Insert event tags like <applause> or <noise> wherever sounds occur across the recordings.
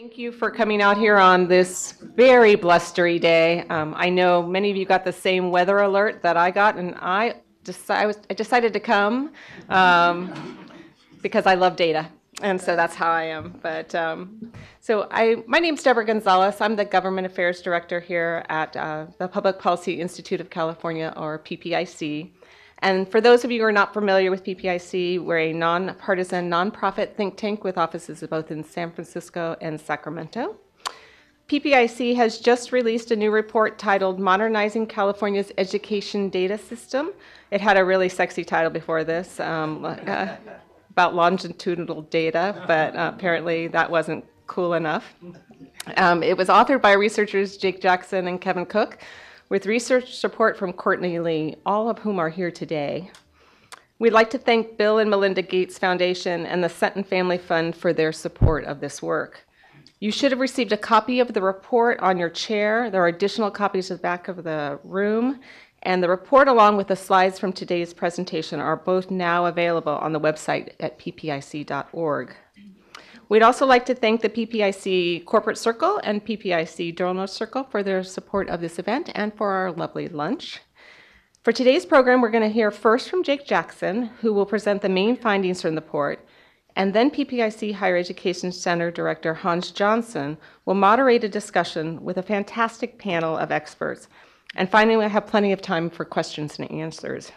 Thank you for coming out here on this very blustery day. Um, I know many of you got the same weather alert that I got, and I, deci- I, was, I decided to come um, because I love data, and so that's how I am. But um, so I, my name's Deborah Gonzalez. I'm the Government Affairs Director here at uh, the Public Policy Institute of California, or PPIC. And for those of you who are not familiar with PPIC, we're a nonpartisan, nonprofit think tank with offices both in San Francisco and Sacramento. PPIC has just released a new report titled Modernizing California's Education Data System. It had a really sexy title before this um, uh, <laughs> about longitudinal data, but uh, <laughs> apparently that wasn't cool enough. Um, it was authored by researchers Jake Jackson and Kevin Cook with research support from Courtney Lee, all of whom are here today. We'd like to thank Bill and Melinda Gates Foundation and the Sutton Family Fund for their support of this work. You should have received a copy of the report on your chair. There are additional copies at the back of the room. And the report, along with the slides from today's presentation, are both now available on the website at ppic.org. We'd also like to thank the PPIC Corporate Circle and PPIC Donor Circle for their support of this event and for our lovely lunch. For today's program, we're going to hear first from Jake Jackson, who will present the main findings from the report, and then PPIC Higher Education Center Director Hans Johnson will moderate a discussion with a fantastic panel of experts. And finally, we'll have plenty of time for questions and answers.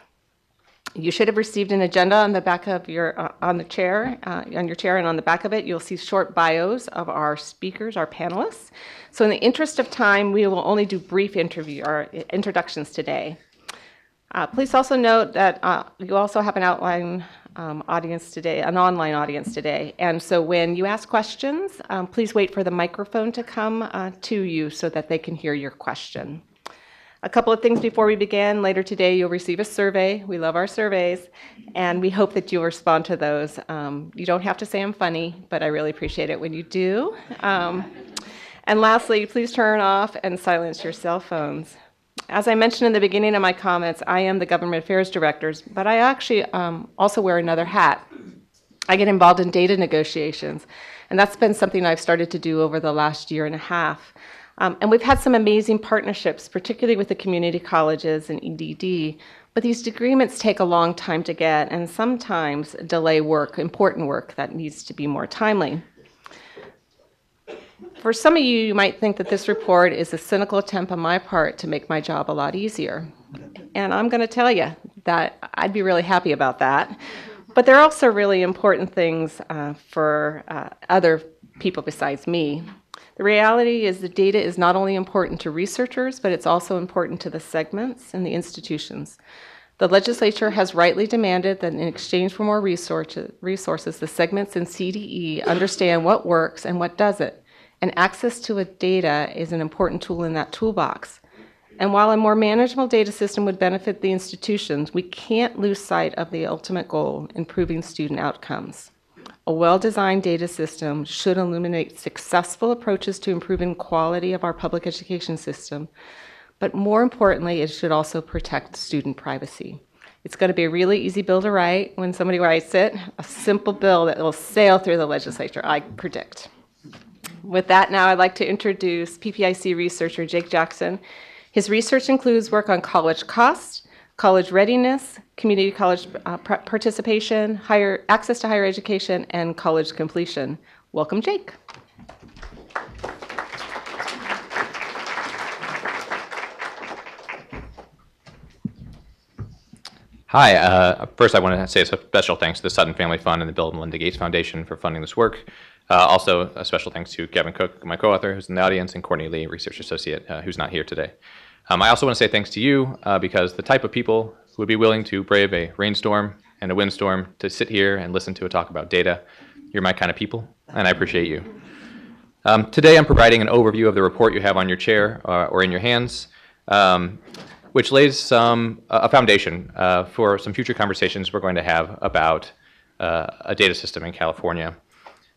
You should have received an agenda on the back of your, uh, on the chair, uh, on your chair, and on the back of it, you'll see short bios of our speakers, our panelists. So in the interest of time, we will only do brief interview or introductions today. Uh, please also note that uh, you also have an outline um, audience today, an online audience today. And so when you ask questions, um, please wait for the microphone to come uh, to you so that they can hear your question. A couple of things before we begin. Later today, you'll receive a survey. We love our surveys, and we hope that you'll respond to those. Um, you don't have to say I'm funny, but I really appreciate it when you do. Um, and lastly, please turn off and silence your cell phones. As I mentioned in the beginning of my comments, I am the Government Affairs Director, but I actually um, also wear another hat. I get involved in data negotiations, and that's been something I've started to do over the last year and a half. Um, and we've had some amazing partnerships, particularly with the community colleges and EDD. But these agreements take a long time to get and sometimes delay work, important work that needs to be more timely. For some of you, you might think that this report is a cynical attempt on my part to make my job a lot easier. And I'm going to tell you that I'd be really happy about that. But there are also really important things uh, for uh, other people besides me. The reality is the data is not only important to researchers, but it's also important to the segments and the institutions. The legislature has rightly demanded that in exchange for more resources, the segments in CDE understand what works and what doesn't. And access to a data is an important tool in that toolbox. And while a more manageable data system would benefit the institutions, we can't lose sight of the ultimate goal, improving student outcomes. A well-designed data system should illuminate successful approaches to improving quality of our public education system, but more importantly, it should also protect student privacy. It's going to be a really easy bill to write when somebody writes it, a simple bill that will sail through the legislature, I predict. With that, now I'd like to introduce PPIC researcher Jake Jackson. His research includes work on college costs, college readiness, community college uh, participation, higher access to higher education, and college completion. Welcome, Jake. Hi. Uh, first, I want to say a special thanks to the Sutton Family Fund and the Bill and Melinda Gates Foundation for funding this work. Uh, also, a special thanks to Kevin Cook, my co-author, who's in the audience, and Courtney Lee, research associate, uh, who's not here today. Um, I also want to say thanks to you uh, because the type of people who would be willing to brave a rainstorm and a windstorm to sit here and listen to a talk about data, you're my kind of people, and I appreciate you. Um, today I'm providing an overview of the report you have on your chair uh, or in your hands, um, which lays some, uh, a foundation uh, for some future conversations we're going to have about uh, a data system in California.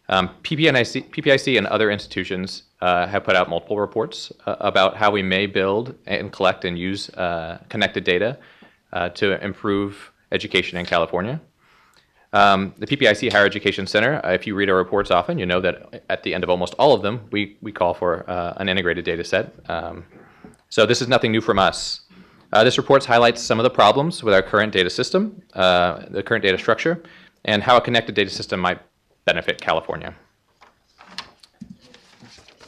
Um, PPIC, PPIC, and other institutions uh, have put out multiple reports uh, about how we may build and collect and use uh, connected data uh, to improve education in California. Um, the PPIC Higher Education Center, uh, if you read our reports often, you know that at the end of almost all of them, we, we call for uh, an integrated data set. Um, so this is nothing new from us. This report highlights some of the problems with our current data system, the current data structure, and how a connected data system might benefit California.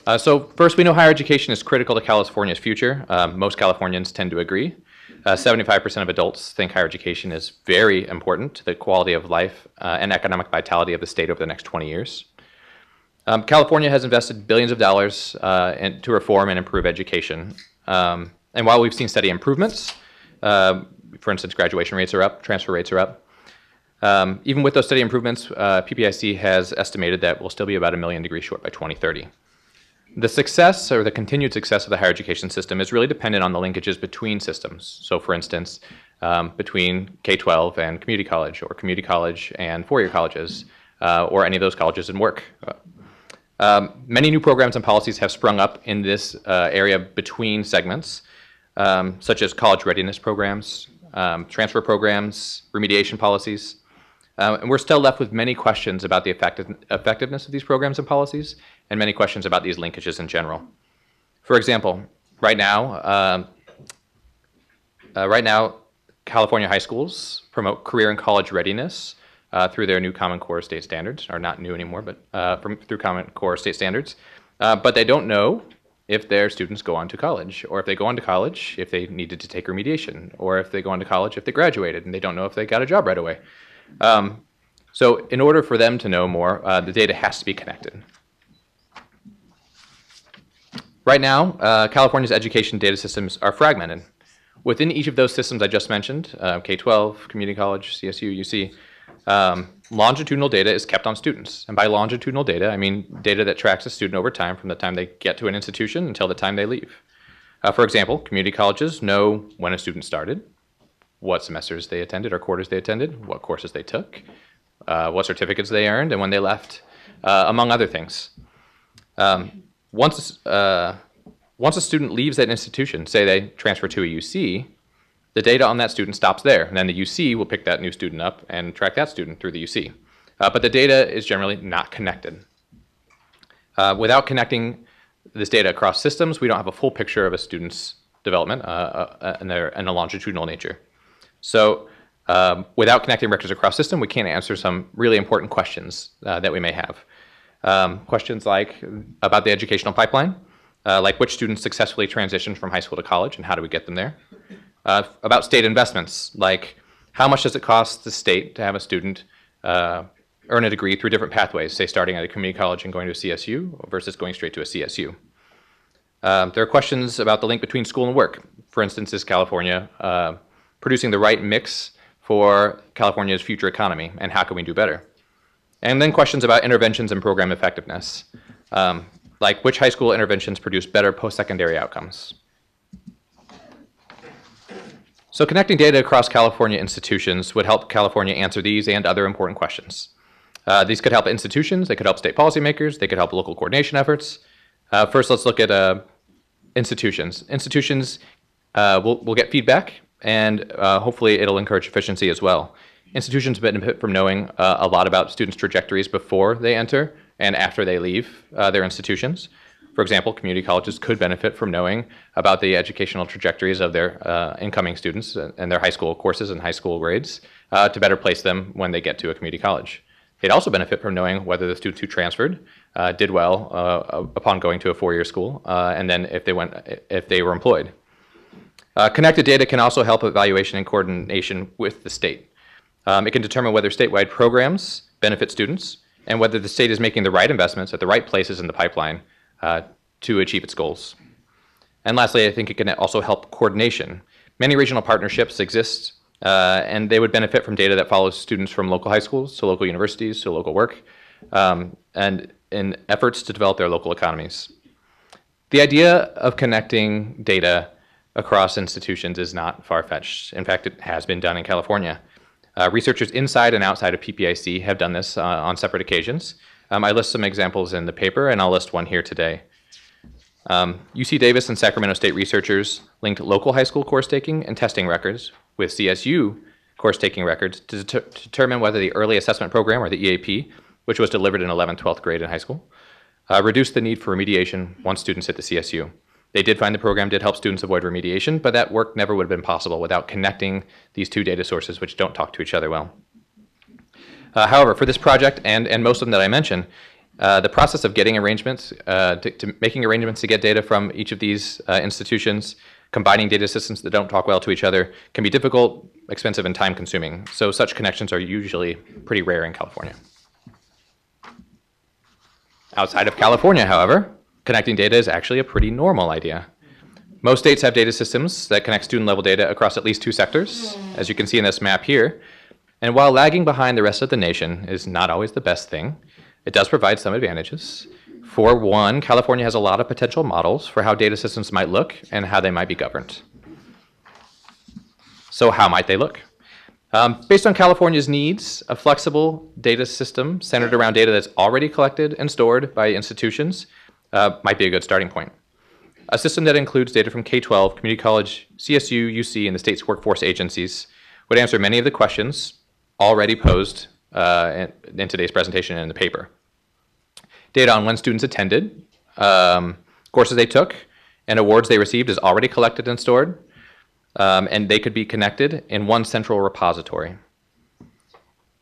Uh, so first, we know higher education is critical to California's future. Um, most Californians tend to agree. 75% of adults think higher education is very important to the quality of life uh, and economic vitality of the state over the next 20 years. Um, California has invested billions of dollars uh, in, to reform and improve education. Um, and while we've seen steady improvements, uh, for instance, graduation rates are up, transfer rates are up, um, even with those steady improvements, uh, PPIC has estimated that we'll still be about a million degrees short by 2030. The success or the continued success of the higher education system is really dependent on the linkages between systems. So, for instance, um, between K 12 and community college, or community college and four year colleges, uh, or any of those colleges in work. Um, many new programs and policies have sprung up in this uh, area between segments, um, such as college readiness programs, um, transfer programs, remediation policies. Uh, and we're still left with many questions about the effective, effectiveness of these programs and policies, and many questions about these linkages in general. For example, right now, um, uh, right now, California high schools promote career and college readiness uh, through their new Common Core state standards, or not new anymore, but uh, from, through Common Core state standards. Uh, but they don't know if their students go on to college, or if they go on to college if they needed to take remediation, or if they go on to college if they graduated and they don't know if they got a job right away. Um, so in order for them to know more, uh, the data has to be connected. Right now, uh, California's education data systems are fragmented. Within each of those systems I just mentioned, uh, K-12, community college, CSU, UC, um, longitudinal data is kept on students. And by longitudinal data, I mean data that tracks a student over time from the time they get to an institution until the time they leave. Uh, for example, community colleges know when a student started, what semesters they attended or quarters they attended, what courses they took, uh, what certificates they earned, and when they left, uh, among other things. Um, once, uh, once a student leaves that institution, say they transfer to a UC, the data on that student stops there, and then the UC will pick that new student up and track that student through the UC. Uh, but the data is generally not connected. Uh, without connecting this data across systems, we don't have a full picture of a student's development uh, uh in, their, in a longitudinal nature. So um, without connecting records across system, we can't answer some really important questions uh, that we may have. Um, questions like about the educational pipeline, uh, like which students successfully transitioned from high school to college and how do we get them there? Uh, about state investments, like how much does it cost the state to have a student uh, earn a degree through different pathways, say starting at a community college and going to a CSU versus going straight to a CSU? Um, there are questions about the link between school and work. For instance, is California uh, producing the right mix for California's future economy, and how can we do better? And then questions about interventions and program effectiveness, um, like which high school interventions produce better post-secondary outcomes. So connecting data across California institutions would help California answer these and other important questions. Uh, these could help institutions, they could help state policymakers, they could help local coordination efforts. Uh, first, let's look at uh, institutions. Institutions uh, will, will get feedback, and uh, hopefully it'll encourage efficiency as well. Institutions benefit from knowing uh, a lot about students' trajectories before they enter and after they leave uh, their institutions. For example, community colleges could benefit from knowing about the educational trajectories of their uh, incoming students and their high school courses and high school grades uh, to better place them when they get to a community college. They'd also benefit from knowing whether the students who transferred uh, did well uh, upon going to a four-year school, and then if they went, if they were employed. connected data can also help evaluation and coordination with the state. Um, it can determine whether statewide programs benefit students and whether the state is making the right investments at the right places in the pipeline uh, to achieve its goals. And lastly, I think it can also help coordination. Many regional partnerships exist, uh, and they would benefit from data that follows students from local high schools to local universities to local work, um, and in efforts to develop their local economies. The idea of connecting data across institutions is not far-fetched. In fact, it has been done in California. Uh, researchers inside and outside of PPIC have done this uh, on separate occasions. Um, I list some examples in the paper, and I'll list one here today. Um, UC Davis and Sacramento State researchers linked local high school course taking and testing records with CSU course taking records to deter- to determine whether the early assessment program, or the EAP, which was delivered in 11th, 12th grade in high school, uh, reduced the need for remediation once students hit the CSU. They did find the program did help students avoid remediation, but that work never would have been possible without connecting these two data sources, which don't talk to each other well. Uh, however, for this project and, and most of them that I mentioned, uh, the process of getting arrangements, uh, to, to making arrangements to get data from each of these uh, institutions, combining data systems that don't talk well to each other, can be difficult, expensive, and time consuming. So such connections are usually pretty rare in California. Outside of California, however, connecting data is actually a pretty normal idea. Most states have data systems that connect student level data across at least two sectors, as you can see in this map here. And while lagging behind the rest of the nation is not always the best thing, it does provide some advantages. For one, California has a lot of potential models for how data systems might look and how they might be governed. So, how might they look? Um, based on California's needs, a flexible data system centered around data that's already collected and stored by institutions uh, might be a good starting point. A system that includes data from K 12, community college, CSU, UC, and the state's workforce agencies would answer many of the questions already posed uh, in, in, today's presentation and in the paper. Data on when students attended, um, courses they took, and awards they received is already collected and stored um, and they could be connected in one central repository.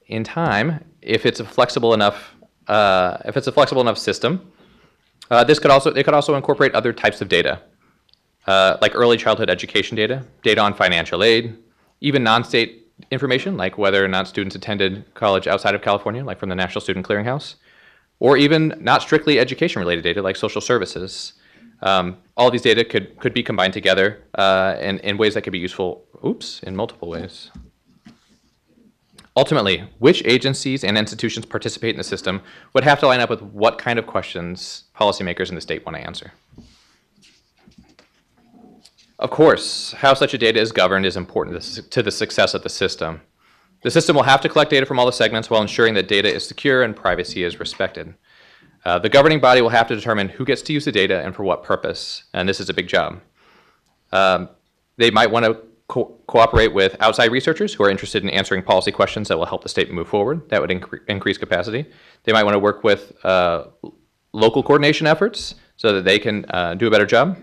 In time, if it's a flexible enough, uh, if it's a flexible enough system, uh, this could also, they could also incorporate other types of data, uh, like early childhood education data, data on financial aid, even non-state information, like whether or not students attended college outside of California, like from the National Student Clearinghouse, or even not strictly education-related data, like social services, um, all these data could, could be combined together uh, in, in ways that could be useful, oops, in multiple ways. Ultimately, which agencies and institutions participate in the system would have to line up with what kind of questions policymakers in the state want to answer. Of course, how such a data is governed is important to the success of the system. The system will have to collect data from all the segments while ensuring that data is secure and privacy is respected. Uh, the governing body will have to determine who gets to use the data and for what purpose, and this is a big job. Um, they might want to co cooperate with outside researchers who are interested in answering policy questions that will help the state move forward. That would incre increase capacity. They might want to work with uh, local coordination efforts so that they can uh, do a better job.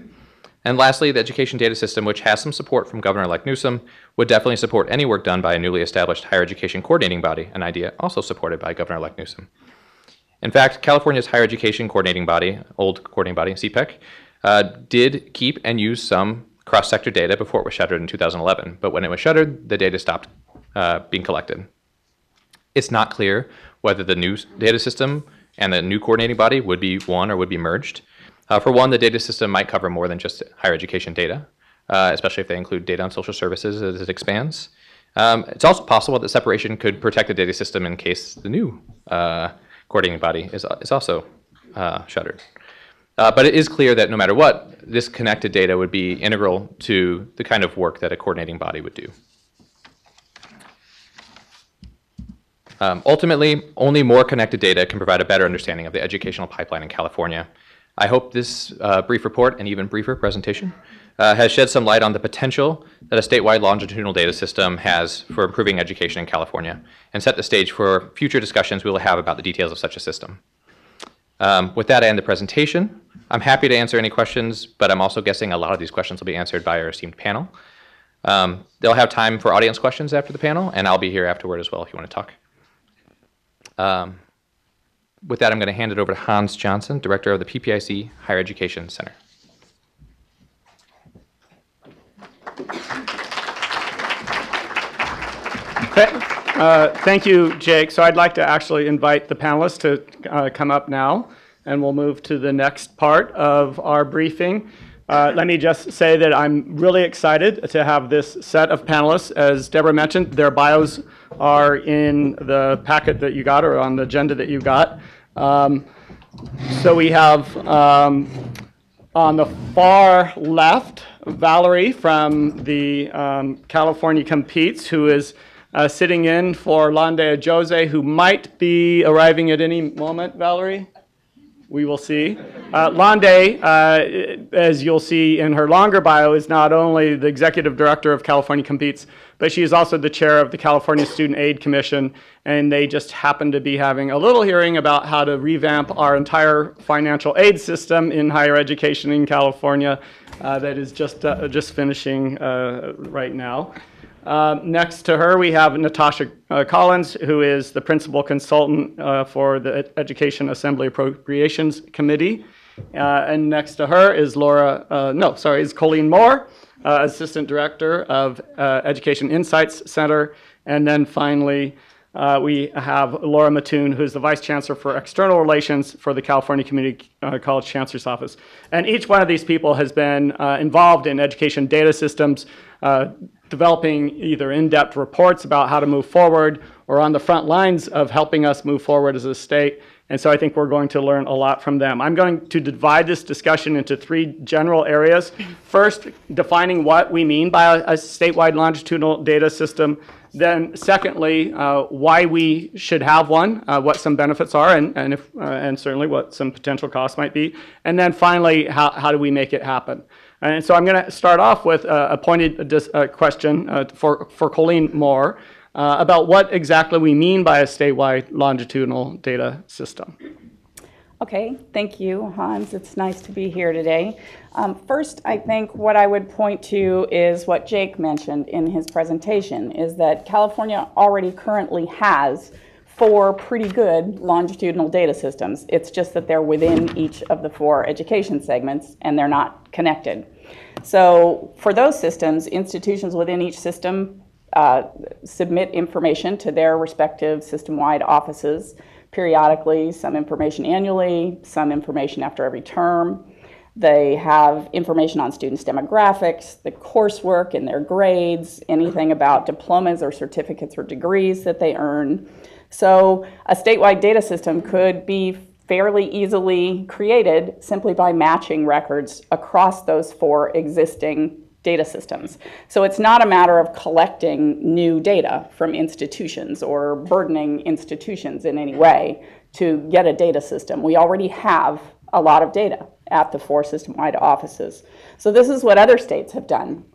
And lastly, the education data system, which has some support from Governor-elect Newsom, would definitely support any work done by a newly established higher education coordinating body, an idea also supported by Governor-elect Newsom. In fact, California's higher education coordinating body, old coordinating body, CPEC, uh, did keep and use some cross-sector data before it was shuttered in 2011. But when it was shuttered, the data stopped uh, being collected. It's not clear whether the new data system and the new coordinating body would be one or would be merged. Uh, for one, the data system might cover more than just higher education data, uh, especially if they include data on social services as it expands. Um, it's also possible that separation could protect the data system in case the new uh, coordinating body is, is also uh, shuttered. Uh, but it is clear that no matter what, this connected data would be integral to the kind of work that a coordinating body would do. Um, ultimately, only more connected data can provide a better understanding of the educational pipeline in California. I hope this uh, brief report and even briefer presentation uh, has shed some light on the potential that a statewide longitudinal data system has for improving education in California and set the stage for future discussions we will have about the details of such a system. Um, with that, I end the presentation. I'm happy to answer any questions, but I'm also guessing a lot of these questions will be answered by our esteemed panel. Um, they'll have time for audience questions after the panel, and I'll be here afterward as well if you want to talk. Um, with that, I'm going to hand it over to Hans Johnson, Director of the PPIC Higher Education Center. Uh, thank you, Jake. So I'd like to actually invite the panelists to uh, come up now, and we'll move to the next part of our briefing. Uh, let me just say that I'm really excited to have this set of panelists. As Deborah mentioned, their bios are in the packet that you got or on the agenda that you got. Um, so we have um, on the far left, Valerie from the um, California Competes, who is uh, sitting in for Lande Ajose, who might be arriving at any moment, Valerie? We will see. Uh, Lande, uh, as you'll see in her longer bio, is not only the executive director of California Competes, but she is also the chair of the California Student Aid Commission, and they just happen to be having a little hearing about how to revamp our entire financial aid system in higher education in California uh, that is just, uh, just finishing uh, right now. Uh, next to her, we have Natasha uh, Collins, who is the principal consultant uh, for the Education Assembly Appropriations Committee. Uh, and next to her is Laura, uh, no, sorry, is Colleen Moore, uh, Assistant Director of Education Insights Center. And then finally, we have Laura Metune, who's the Vice Chancellor for External Relations for the California Community College Chancellor's Office. And each one of these people has been involved in education data systems, developing either in-depth reports about how to move forward or on the front lines of helping us move forward as a state. And so I think we're going to learn a lot from them. I'm going to divide this discussion into three general areas. First, defining what we mean by a, a statewide longitudinal data system. Then, secondly, uh, why we should have one, uh, what some benefits are, and, and, if, uh, and certainly what some potential costs might be. And then finally, how, how do we make it happen? And so I'm going to start off with a pointed uh, question uh, for, for Colleen Moore uh, about what exactly we mean by a statewide longitudinal data system. Okay, thank you, Hans. It's nice to be here today. Um, first, I think what I would point to is what Jake mentioned in his presentation, is that California already currently has four pretty good longitudinal data systems. It's just that they're within each of the four education segments and they're not connected. So for those systems, institutions within each system uh, submit information to their respective system-wide offices periodically, some information annually, some information after every term. They have information on students' demographics, the coursework and their grades, anything about diplomas or certificates or degrees that they earn. So a statewide data system could be fairly easily created simply by matching records across those four existing data systems. So it's not a matter of collecting new data from institutions or burdening institutions in any way to get a data system. We already have a lot of data at the four system-wide offices. So this is what other states have done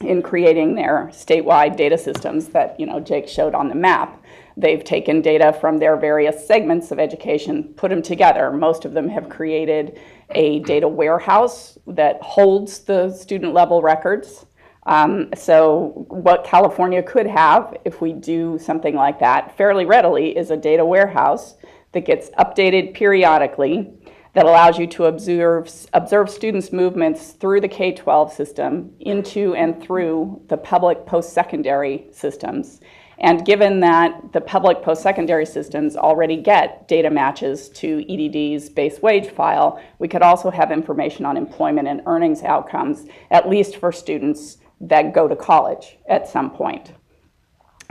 in creating their statewide data systems that you know Jake showed on the map. They've taken data from their various segments of education, put them together. Most of them have created a data warehouse that holds the student level records. Um, so what California could have, if we do something like that fairly readily, is a data warehouse that gets updated periodically that allows you to observe, observe students' movements through the K-12 system into and through the public post-secondary systems. And given that the public post-secondary systems already get data matches to EDD's base wage file, we could also have information on employment and earnings outcomes, at least for students that go to college at some point.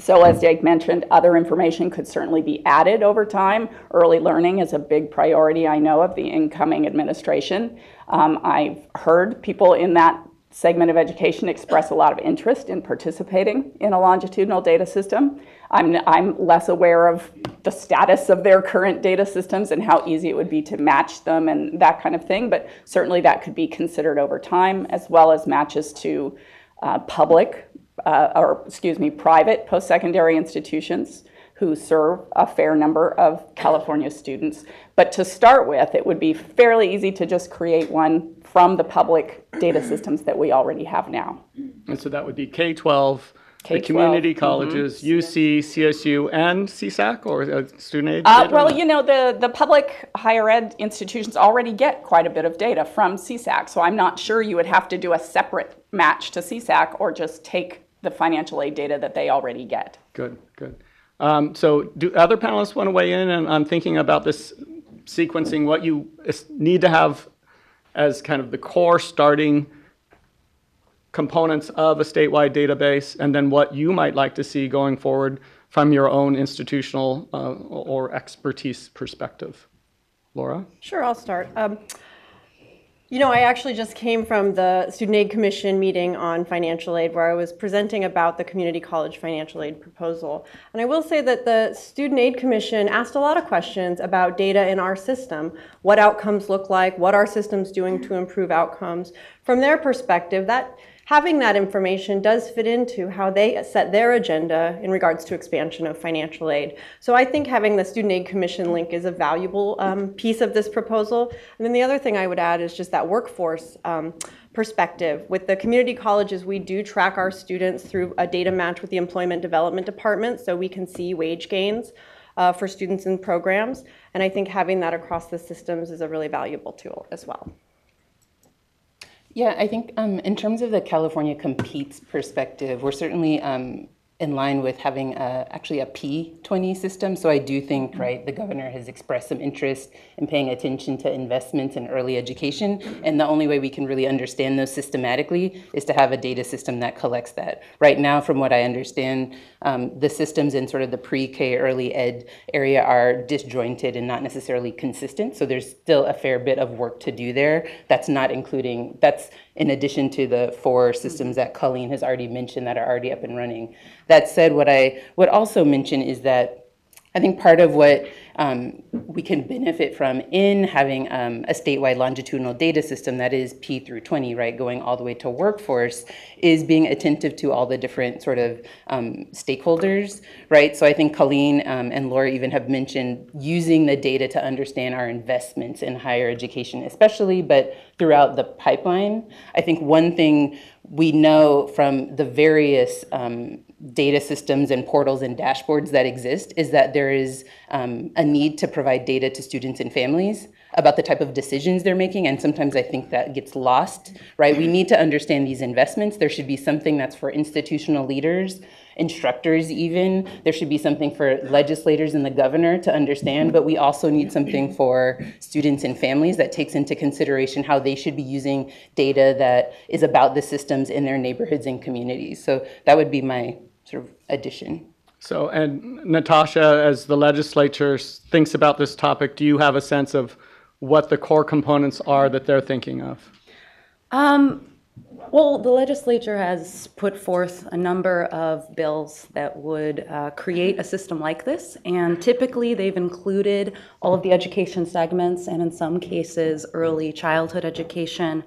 So as Jake mentioned, other information could certainly be added over time. Early learning is a big priority, I know, of the incoming administration. Um, I've heard people in that segment of education express a lot of interest in participating in a longitudinal data system. I'm, I'm less aware of the status of their current data systems and how easy it would be to match them and that kind of thing, but certainly that could be considered over time, as well as matches to uh, public uh, or excuse me, private post-secondary institutions who serve a fair number of California students. But to start with, it would be fairly easy to just create one from the public data systems that we already have now. And so that would be K-12, the K-12, community colleges, UC, CSU, and CSAC, or uh, student aid? Uh, well, you know, the, the public higher ed institutions already get quite a bit of data from CSAC, so I'm not sure you would have to do a separate match to CSAC or just take the financial aid data that they already get. Good, good. Um, so do other panelists want to weigh in on, on thinking about this sequencing, what you need to have as kind of the core starting components of a statewide database, and then what you might like to see going forward from your own institutional uh, or expertise perspective? Laura? Sure, I'll start. Um, You know, I actually just came from the Student Aid Commission meeting on financial aid where I was presenting about the community college financial aid proposal. And I will say that the Student Aid Commission asked a lot of questions about data in our system, what outcomes look like, what our system's doing to improve outcomes. From their perspective, that having that information does fit into how they set their agenda in regards to expansion of financial aid. So I think having the Student Aid Commission link is a valuable um, piece of this proposal. And then the other thing I would add is just that workforce um, perspective. With the community colleges, we do track our students through a data match with the Employment Development Department so we can see wage gains. Uh, for students in programs, and I think having that across the systems is a really valuable tool as well. Yeah, I think um, in terms of the California competes perspective, we're certainly um, in line with having a, actually a P20 system. So I do think, right, the governor has expressed some interest in paying attention to investments in early education. And the only way we can really understand those systematically is to have a data system that collects that. Right now, from what I understand, um, the systems in sort of the pre-K early ed area are disjointed and not necessarily consistent. So there's still a fair bit of work to do there. That's not including, that's in addition to the four mm-hmm. systems that Colleen has already mentioned that are already up and running. That said, what I would also mention is that I think part of what um, we can benefit from in having um, a statewide longitudinal data system that is P through 20, right, going all the way to workforce, is being attentive to all the different sort of um, stakeholders, right? So I think Colleen um, and Laura even have mentioned using the data to understand our investments in higher education, especially, but throughout the pipeline. I think one thing we know from the various um, data systems and portals and dashboards that exist is that there is um, a need to provide data to students and families about the type of decisions they're making and sometimes i think that gets lost right? We need to understand these investments. There should be something that's for institutional leaders instructors even. There should be something for legislators and the governor to understand but we also need something for students and families that takes into consideration how they should be using data that is about the systems in their neighborhoods and communities. So that would be my sort of addition So, and Natasha, as the legislature thinks about this topic, do you have a sense of what the core components are that they're thinking of? Um, well, the legislature has put forth a number of bills that would uh, create a system like this, and typically they've included all of the education segments, and in some cases, early childhood education.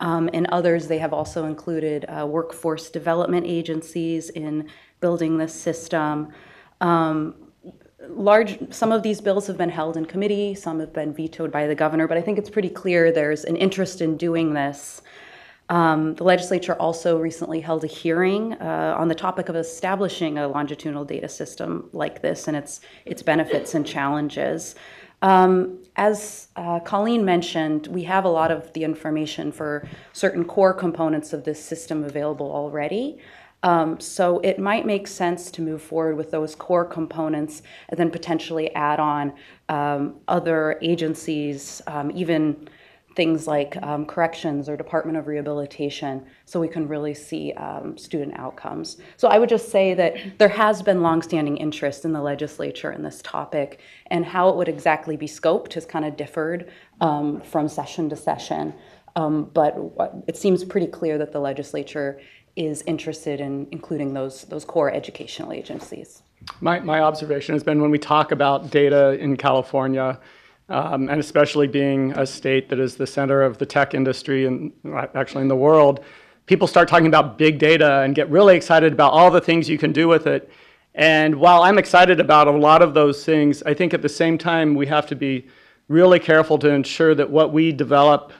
Um, in others, they have also included uh, workforce development agencies in building this system. Um, large, some of these bills have been held in committee, some have been vetoed by the governor, but I think it's pretty clear there's an interest in doing this. Um, the legislature also recently held a hearing uh, on the topic of establishing a longitudinal data system like this and its its benefits and challenges. Um, as uh, Colleen mentioned, we have a lot of the information for certain core components of this system available already. Um, so it might make sense to move forward with those core components and then potentially add on um, other agencies, um, even things like um, corrections or Department of Rehabilitation, so we can really see um, student outcomes. So I would just say that there has been longstanding interest in the legislature in this topic, and how it would exactly be scoped has kind of differed um, from session to session. Um, but it seems pretty clear that the legislature is interested in including those those core educational agencies. My, my observation has been when we talk about data in California, um, and especially being a state that is the center of the tech industry and uh, actually in the world, people start talking about big data and get really excited about all the things you can do with it. And while I'm excited about a lot of those things, I think at the same time we have to be really careful to ensure that what we develop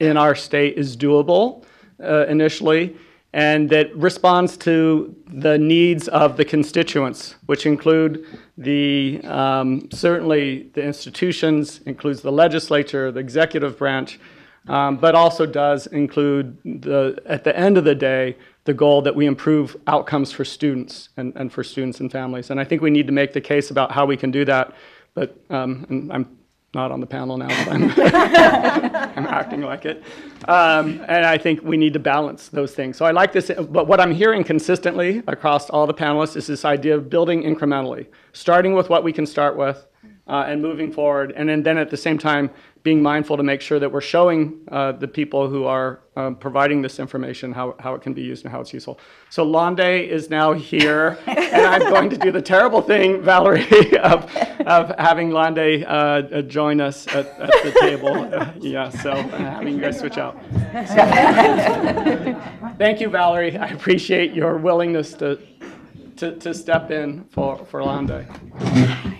in our state is doable uh, initially and that responds to the needs of the constituents, which include the um, certainly the institutions, includes the legislature, the executive branch, um, but also does include the at the end of the day the goal that we improve outcomes for students and, and for students and families. And I think we need to make the case about how we can do that. But um, I'm not on the panel now, but I'm, <laughs> I'm acting like it. Um, and I think we need to balance those things. So I like this, but what I'm hearing consistently across all the panelists is this idea of building incrementally, starting with what we can start with. Uh, and moving forward, and then, then at the same time being mindful to make sure that we're showing uh, the people who are um, providing this information how, how it can be used and how it's useful. So Lande is now here, <laughs> and I'm going to do the terrible thing, Valerie, <laughs> of, of having Lande uh, uh, join us at, at the table. <laughs> Uh, yeah, so uh, having you guys switch out. Thank you, Valerie. I appreciate your willingness to, to, to step in for, for Lande.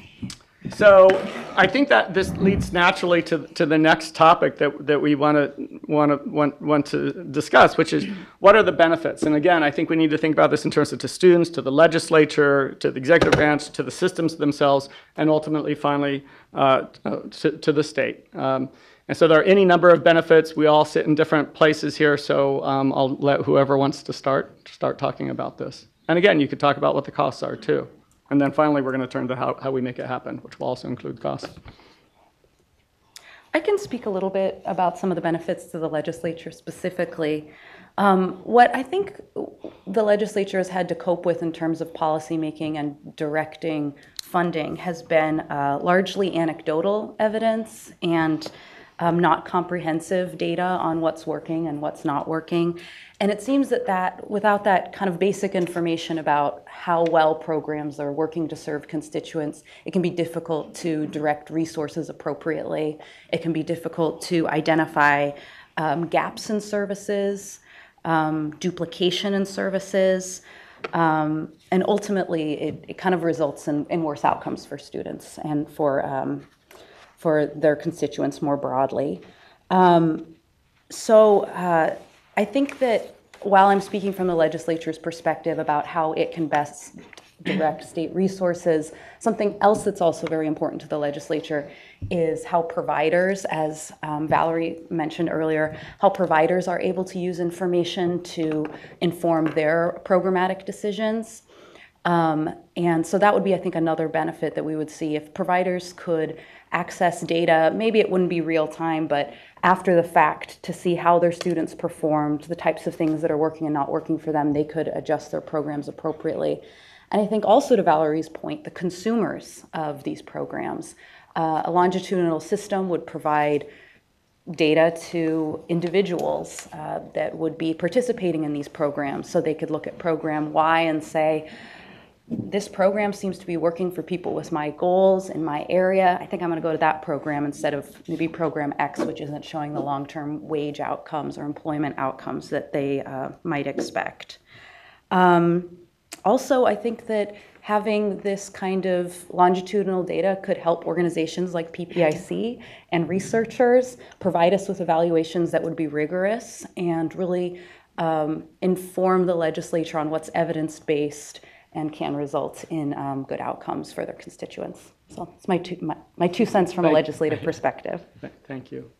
So I think that this leads naturally to, to the next topic that, that we want to want to want, want to discuss, which is what are the benefits? And again, I think we need to think about this in terms of to students, to the legislature, to the executive branch, to the systems themselves, and ultimately, finally, uh, to, to the state. Um, and so there are any number of benefits. We all sit in different places here, so um, I'll let whoever wants to start start talking about this. And again, you could talk about what the costs are too. And then finally, we're going to turn to how, how we make it happen, which will also include costs. I can speak a little bit about some of the benefits to the legislature specifically. Um, what I think the legislature has had to cope with in terms of policymaking and directing funding has been uh, largely anecdotal evidence and um, not comprehensive data on what's working and what's not working. And it seems that, that without that kind of basic information about how well programs are working to serve constituents, it can be difficult to direct resources appropriately. It can be difficult to identify um, gaps in services, um, duplication in services. Um, and ultimately, it, it, kind of results in, in, worse outcomes for students and for um, for their constituents more broadly. Um, so uh, I think that while I'm speaking from the legislature's perspective about how it can best direct state resources, something else that's also very important to the legislature is how providers, as um, Valerie mentioned earlier, how providers are able to use information to inform their programmatic decisions. Um, and so that would be, I think, another benefit that we would see if providers could access data. Maybe it wouldn't be real time, but after the fact to see how their students performed, the types of things that are working and not working for them, they could adjust their programs appropriately. And I think also to Valerie's point, the consumers of these programs. Uh, a longitudinal system would provide data to individuals uh, that would be participating in these programs so they could look at program Y and say, this program seems to be working for people with my goals in my area. I think I'm going to go to that program instead of maybe program X, which isn't showing the long term wage outcomes or employment outcomes that they uh, might expect. Um, also, I think that having this kind of longitudinal data could help organizations like PPIC and researchers provide us with evaluations that would be rigorous and really um, inform the legislature on what's evidence based and can result in um, good outcomes for their constituents. So it's my two, my, my two cents from a legislative perspective. <laughs> Thank you.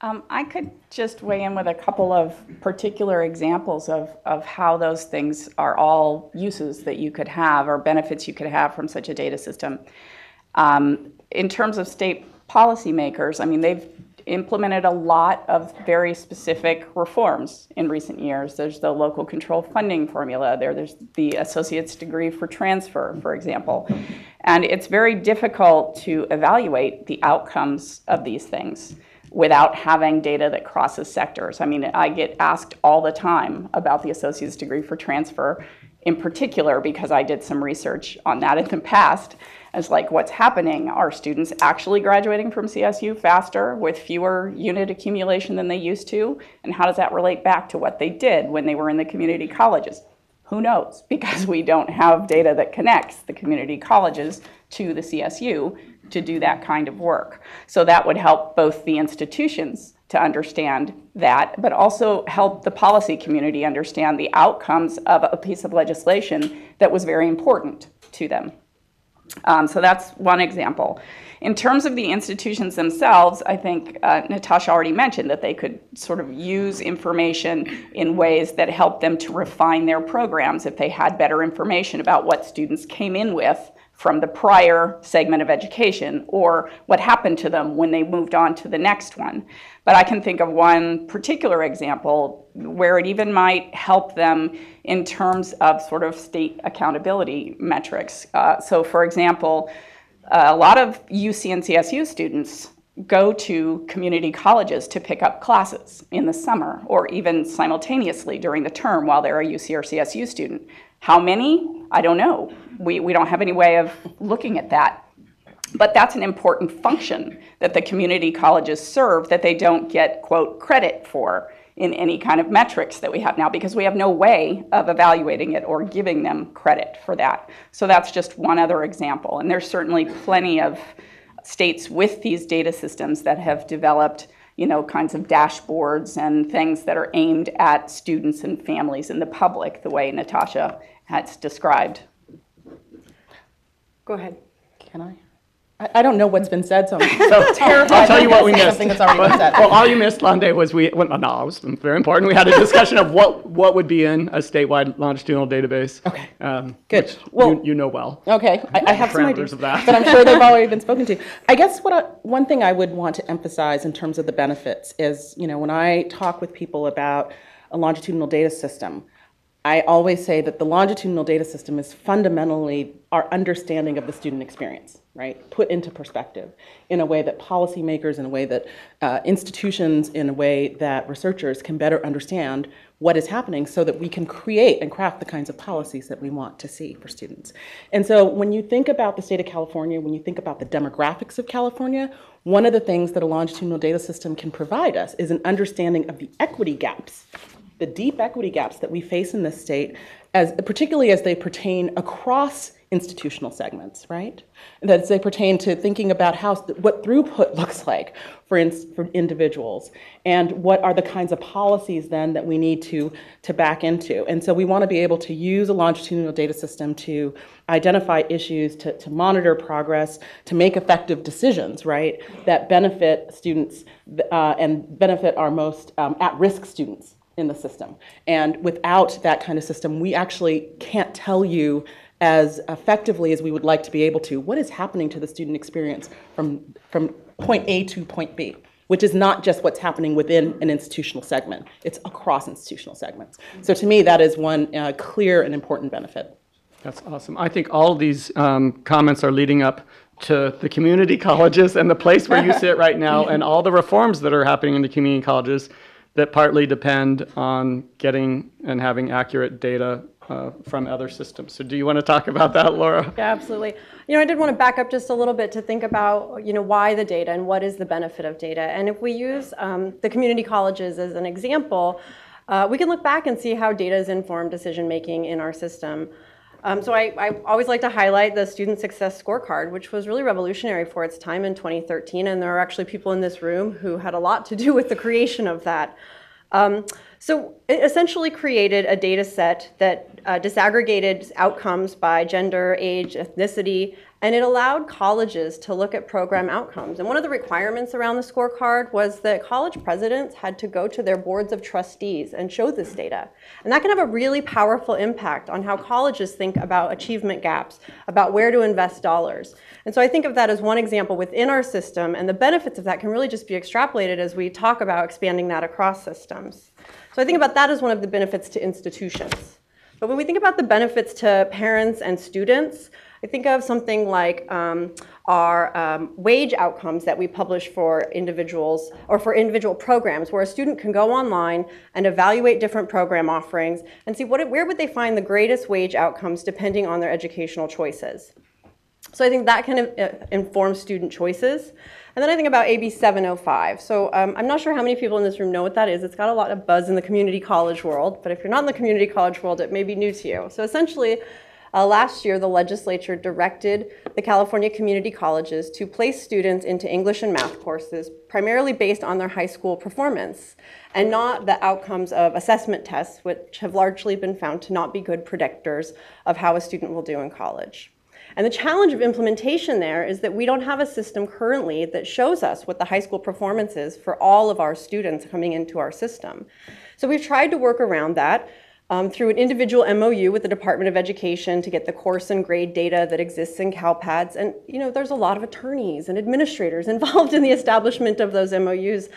Um, I could just weigh in with a couple of particular examples of, of how those things are all uses that you could have or benefits you could have from such a data system. Um, in terms of state policymakers, I mean, they've implemented a lot of very specific reforms in recent years. There's the local control funding formula, there, there's the associate's degree for transfer, for example. And it's very difficult to evaluate the outcomes of these things without having data that crosses sectors. I mean, I get asked all the time about the associate's degree for transfer, in particular because I did some research on that in the past as like what's happening. Are students actually graduating from CSU faster with fewer unit accumulation than they used to? And how does that relate back to what they did when they were in the community colleges? Who knows? <laughs> Because we don't have data that connects the community colleges to the CSU to do that kind of work. So that would help both the institutions to understand that, but also help the policy community understand the outcomes of a piece of legislation that was very important to them. Um, so that's one example. In terms of the institutions themselves, I think uh, Natasha already mentioned that they could sort of use information in ways that help them to refine their programs if they had better information about what students came in with from the prior segment of education or what happened to them when they moved on to the next one. But I can think of one particular example where it even might help them in terms of sort of state accountability metrics. Uh, so, for example, a lot of UC and CSU students go to community colleges to pick up classes in the summer or even simultaneously during the term while they're a UC or CSU student. How many? I don't know. We, we don't have any way of looking at that. But that's an important function that the community colleges serve that they don't get, quote, credit for in any kind of metrics that we have now because we have no way of evaluating it or giving them credit for that. So that's just one other example. And there's certainly plenty of states with these data systems that have developed you know, kinds of dashboards and things that are aimed at students and families and the public, the way Natasha has described. Go ahead. Can I? I, I don't know what's been said, so I'm <laughs> So terrified. I'll tell you what we to say missed. Something that's already been said. Well, all you missed, Lande, was we, well, no, it was very important. We had a discussion of what, what would be in a statewide longitudinal database. Okay. um, Good. which Well- you- You know well. Okay, I, I have some Parameters ideas, of that. but I'm sure they've already been spoken to. I guess what I, one thing I would want to emphasize in terms of the benefits is, you know, when I talk with people about a longitudinal data system, I always say that the longitudinal data system is fundamentally our understanding of the student experience, right? Put into perspective in a way that policymakers, in a way that uh, institutions, in a way that researchers can better understand what is happening so that we can create and craft the kinds of policies that we want to see for students. And so when you think about the state of California, when you think about the demographics of California, one of the things that a longitudinal data system can provide us is an understanding of the equity gaps the deep equity gaps that we face in this state, as particularly as they pertain across institutional segments, right? That as they pertain to thinking about how what throughput <laughs> looks like for, ins, for individuals, and what are the kinds of policies then that we need to to back into. And so we want to be able to use a longitudinal data system to identify issues, to, to monitor progress, to make effective decisions, right, that benefit students uh, and benefit our most um, at-risk students in the system. And without that kind of system, we actually can't tell you as effectively as we would like to be able to what is happening to the student experience from, from point A to point B, which is not just what's happening within an institutional segment, it's across institutional segments. So to me, that is one uh, clear and important benefit. That's awesome. I think all these um, comments are leading up to the community <laughs> colleges and the place where you <laughs> sit right now and all the reforms that are happening in the community colleges that partly depend on getting and having accurate data uh, from other systems. So do you want to talk about that, Laura? Yeah, absolutely. You know, I did want to back up just a little bit to think about, you know, why the data and what is the benefit of data. And if we use um, the community colleges as an example, uh, we can look back and see how data has informed decision making in our system. Um, so I, I, always like to highlight the Student Success Scorecard, which was really revolutionary for its time in 2013. And there are actually people in this room who had a lot to do with the creation of that. Um, so it essentially created a data set that uh, disaggregated outcomes by gender, age, ethnicity, and it allowed colleges to look at program outcomes. And one of the requirements around the scorecard was that college presidents had to go to their boards of trustees and show this data. And that can have a really powerful impact on how colleges think about achievement gaps, about where to invest dollars. And so I think of that as one example within our system, and the benefits of that can really just be extrapolated as we talk about expanding that across systems. So I think about that as one of the benefits to institutions. But when we think about the benefits to parents and students, I think of something like um, our um, wage outcomes that we publish for individuals or for individual programs where a student can go online and evaluate different program offerings and see what, where would they find the greatest wage outcomes depending on their educational choices. So I think that kind of uh, informs student choices. And then I think about AB 705. So um, I'm not sure how many people in this room know what that is. It's got a lot of buzz in the community college world, but if you're not in the community college world, it may be new to you. So essentially, uh, last year, the legislature directed the California community colleges to place students into English and math courses primarily based on their high school performance and not the outcomes of assessment tests, which have largely been found to not be good predictors of how a student will do in college. And the challenge of implementation there is that we don't have a system currently that shows us what the high school performance is for all of our students coming into our system. So we've tried to work around that um, through an individual MOU with the Department of Education to get the course and grade data that exists in CalPADS. And you know, there's a lot of attorneys and administrators <laughs> involved in the establishment of those MOUs.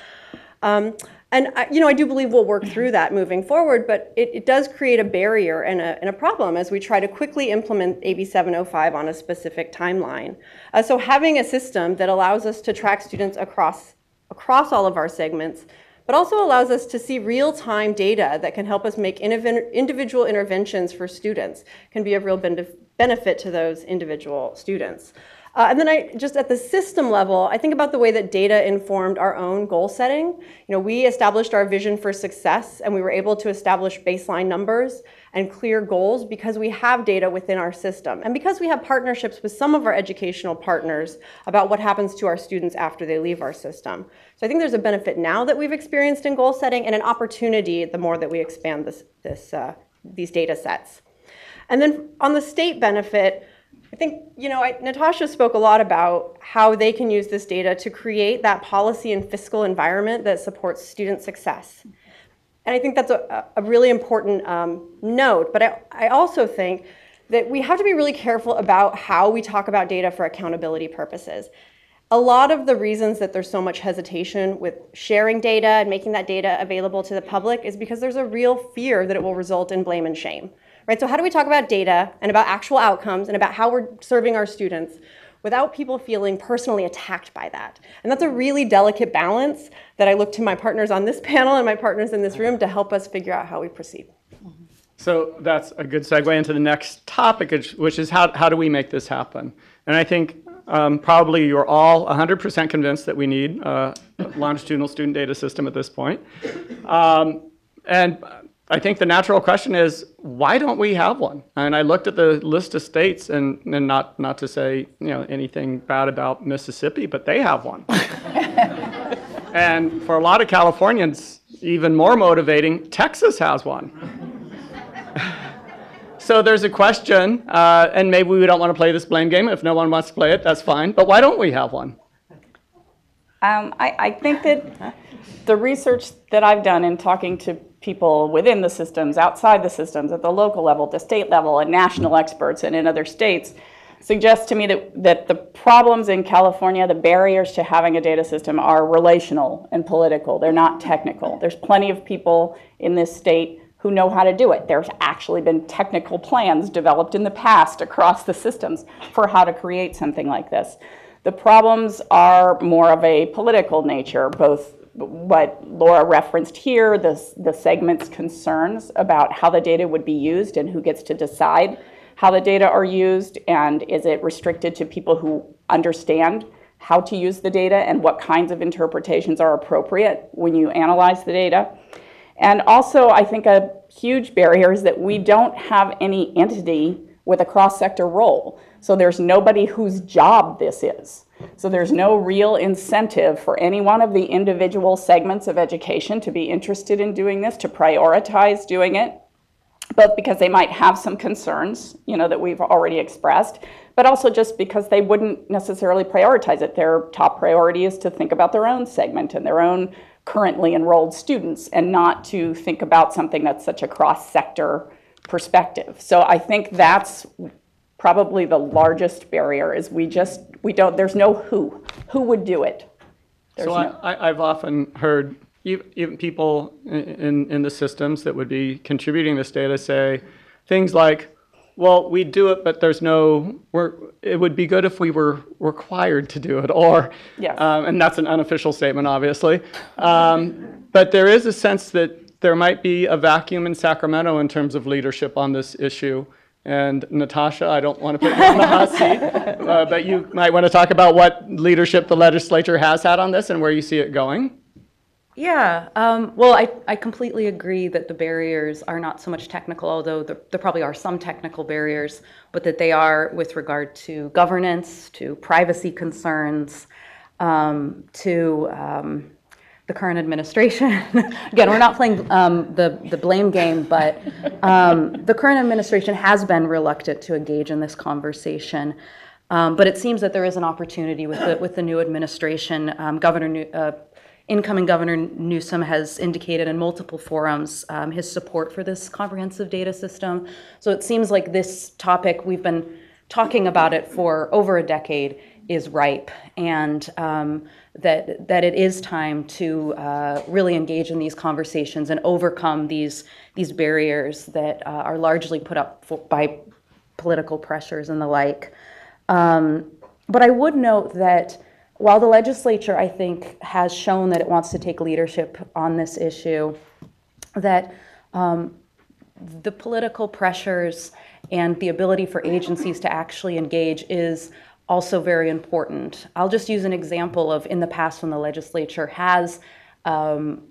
Um, And I, you know, I do believe we'll work through that moving forward, but it, it does create a barrier and a, and a problem as we try to quickly implement AB 705 on a specific timeline. Uh, so having a system that allows us to track students across, across all of our segments, but also allows us to see real-time data that can help us make individual interventions for students can be of real benef- benefit to those individual students. Uh, and then I just at the system level, I think about the way that data informed our own goal setting. You know, we established our vision for success and we were able to establish baseline numbers and clear goals because we have data within our system and because we have partnerships with some of our educational partners about what happens to our students after they leave our system. So I think there's a benefit now that we've experienced in goal setting and an opportunity the more that we expand this, this, uh, these data sets. And then on the state benefit, I think, you know, I, Natasha spoke a lot about how they can use this data to create that policy and fiscal environment that supports student success. And I think that's a, a really important um, note, but I, I also think that we have to be really careful about how we talk about data for accountability purposes. A lot of the reasons that there's so much hesitation with sharing data and making that data available to the public is because there's a real fear that it will result in blame and shame right? So how do we talk about data and about actual outcomes and about how we're serving our students without people feeling personally attacked by that? And that's a really delicate balance that I look to my partners on this <laughs> panel and my partners in this room to help us figure out how we proceed. So that's a good segue into the next topic, which is how, how do we make this happen? And I think um, probably you're all 100% convinced that we need a longitudinal student data system at this point. Um, and I think the natural question is, why don't we have one? And I looked at the list of states, and, and not, not to say you know, anything bad about Mississippi, but they have one. <laughs> and for a lot of Californians, even more motivating, Texas has one. <laughs> so there's a question, uh, and maybe we don't want to play this blame game. If no one wants to play it, that's fine. But why don't we have one? Um, I, I think that the research that I've done in talking to people within the systems, outside the systems, at the local level, the state level, and national experts and in other states, suggests to me that, that the problems in California, the barriers to having a data system are relational and political. They're not technical. There's plenty of people in this state who know how to do it. There's actually been technical plans developed in the past across the systems for how to create something like this. The problems are more of a political nature, both what Laura referenced here, the, the segment's concerns about how the data would be used and who gets to decide how the data are used, and is it restricted to people who understand how to use the data and what kinds of interpretations are appropriate when you analyze the data. And also, I think a huge barrier is that we don't have any entity with a cross-sector role. So there's nobody whose job this is. So there's no real incentive for any one of the individual segments of education to be interested in doing this, to prioritize doing it, both because they might have some concerns, you know, that we've already expressed, but also just because they wouldn't necessarily prioritize it. Their top priority is to think about their own segment and their own currently enrolled students and not to think about something that's such a cross-sector perspective. So I think that's probably the largest barrier is we just, we don't, there's no who. Who would do it? There's so no. I, I've often heard even people in, in the systems that would be contributing this data say things like, well, we do it, but there's no, we're, it would be good if we were required to do it, or, Yes. um, and that's an unofficial statement, obviously. Um, but there is a sense that there might be a vacuum in Sacramento in terms of leadership on this issue. And Natasha, I don't want to put you on the hot seat, <laughs> uh, but you might want to talk about what leadership the legislature has had on this and where you see it going. Yeah, um, well, I, I completely agree that the barriers are not so much technical, although there, there probably are some technical barriers, but that they are with regard to governance, to privacy concerns, um, to um, the current administration. <laughs> Again, we're not playing um, the, the blame game, but um, the current administration has been reluctant to engage in this conversation. Um, but it seems that there is an opportunity with the, with the new administration. Um, Governor New, uh, incoming Governor Newsom has indicated in multiple forums um, his support for this comprehensive data system. So it seems like this topic, we've been talking about it for over a decade, is ripe and um, that, that it is time to uh, really engage in these conversations and overcome these, these barriers that uh, are largely put up for, by political pressures and the like. Um, but I would note that while the legislature, I think, has shown that it wants to take leadership on this issue, that um, the political pressures and the ability for agencies to actually engage is also very important. I'll just use an example of in the past when the legislature has um,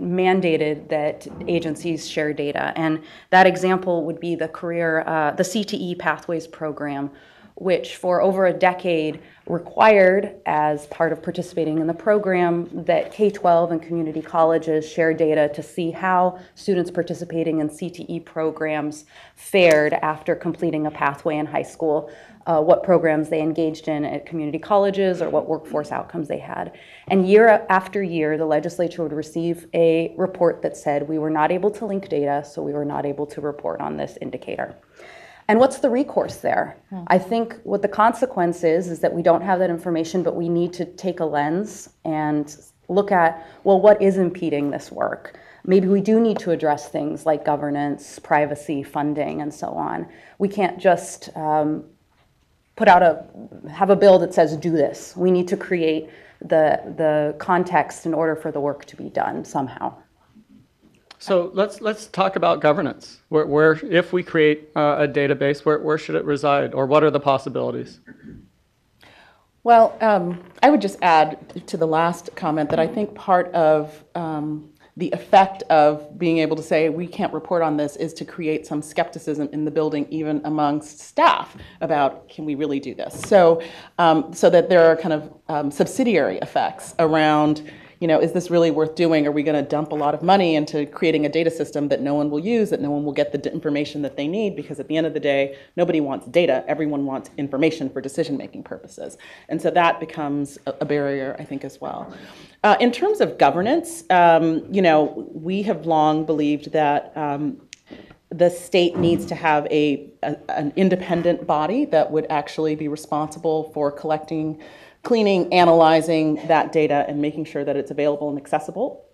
mandated that agencies share data. And that example would be the career, uh, the CTE Pathways Program, which for over a decade required, as part of participating in the program, that K 12 and community colleges share data to see how students participating in CTE programs fared after completing a pathway in high school, uh, what programs they engaged in at community colleges, or what workforce outcomes they had. And year after year, the legislature would receive a report that said we were not able to link data, so we were not able to report on this indicator. And what's the recourse there? I think what the consequence is is that we don't have that information, but we need to take a lens and look at well, what is impeding this work? Maybe we do need to address things like governance, privacy, funding, and so on. We can't just um, put out a have a bill that says do this. We need to create the the context in order for the work to be done somehow. So let's, let's talk about governance. Where, where if we create uh, a database, where, where should it reside? Or what are the possibilities? Well, um, I would just add to the last comment that I think part of um, the effect of being able to say we can't report on this is to create some skepticism in the building, even amongst staff, about can we really do this? So, um, so that there are kind of um, subsidiary effects around you know, is this really worth doing? Are we going to dump a lot of money into creating a data system that no one will use, that no one will get the information that they need? Because at the end of the day, nobody wants data. Everyone wants information for decision making purposes. And so that becomes a, a barrier, I think, as well. Uh, in terms of governance, um, you know, we have long believed that. Um, the state needs to have a, a, an independent body that would actually be responsible for collecting cleaning, analyzing that data, and making sure that it's available and accessible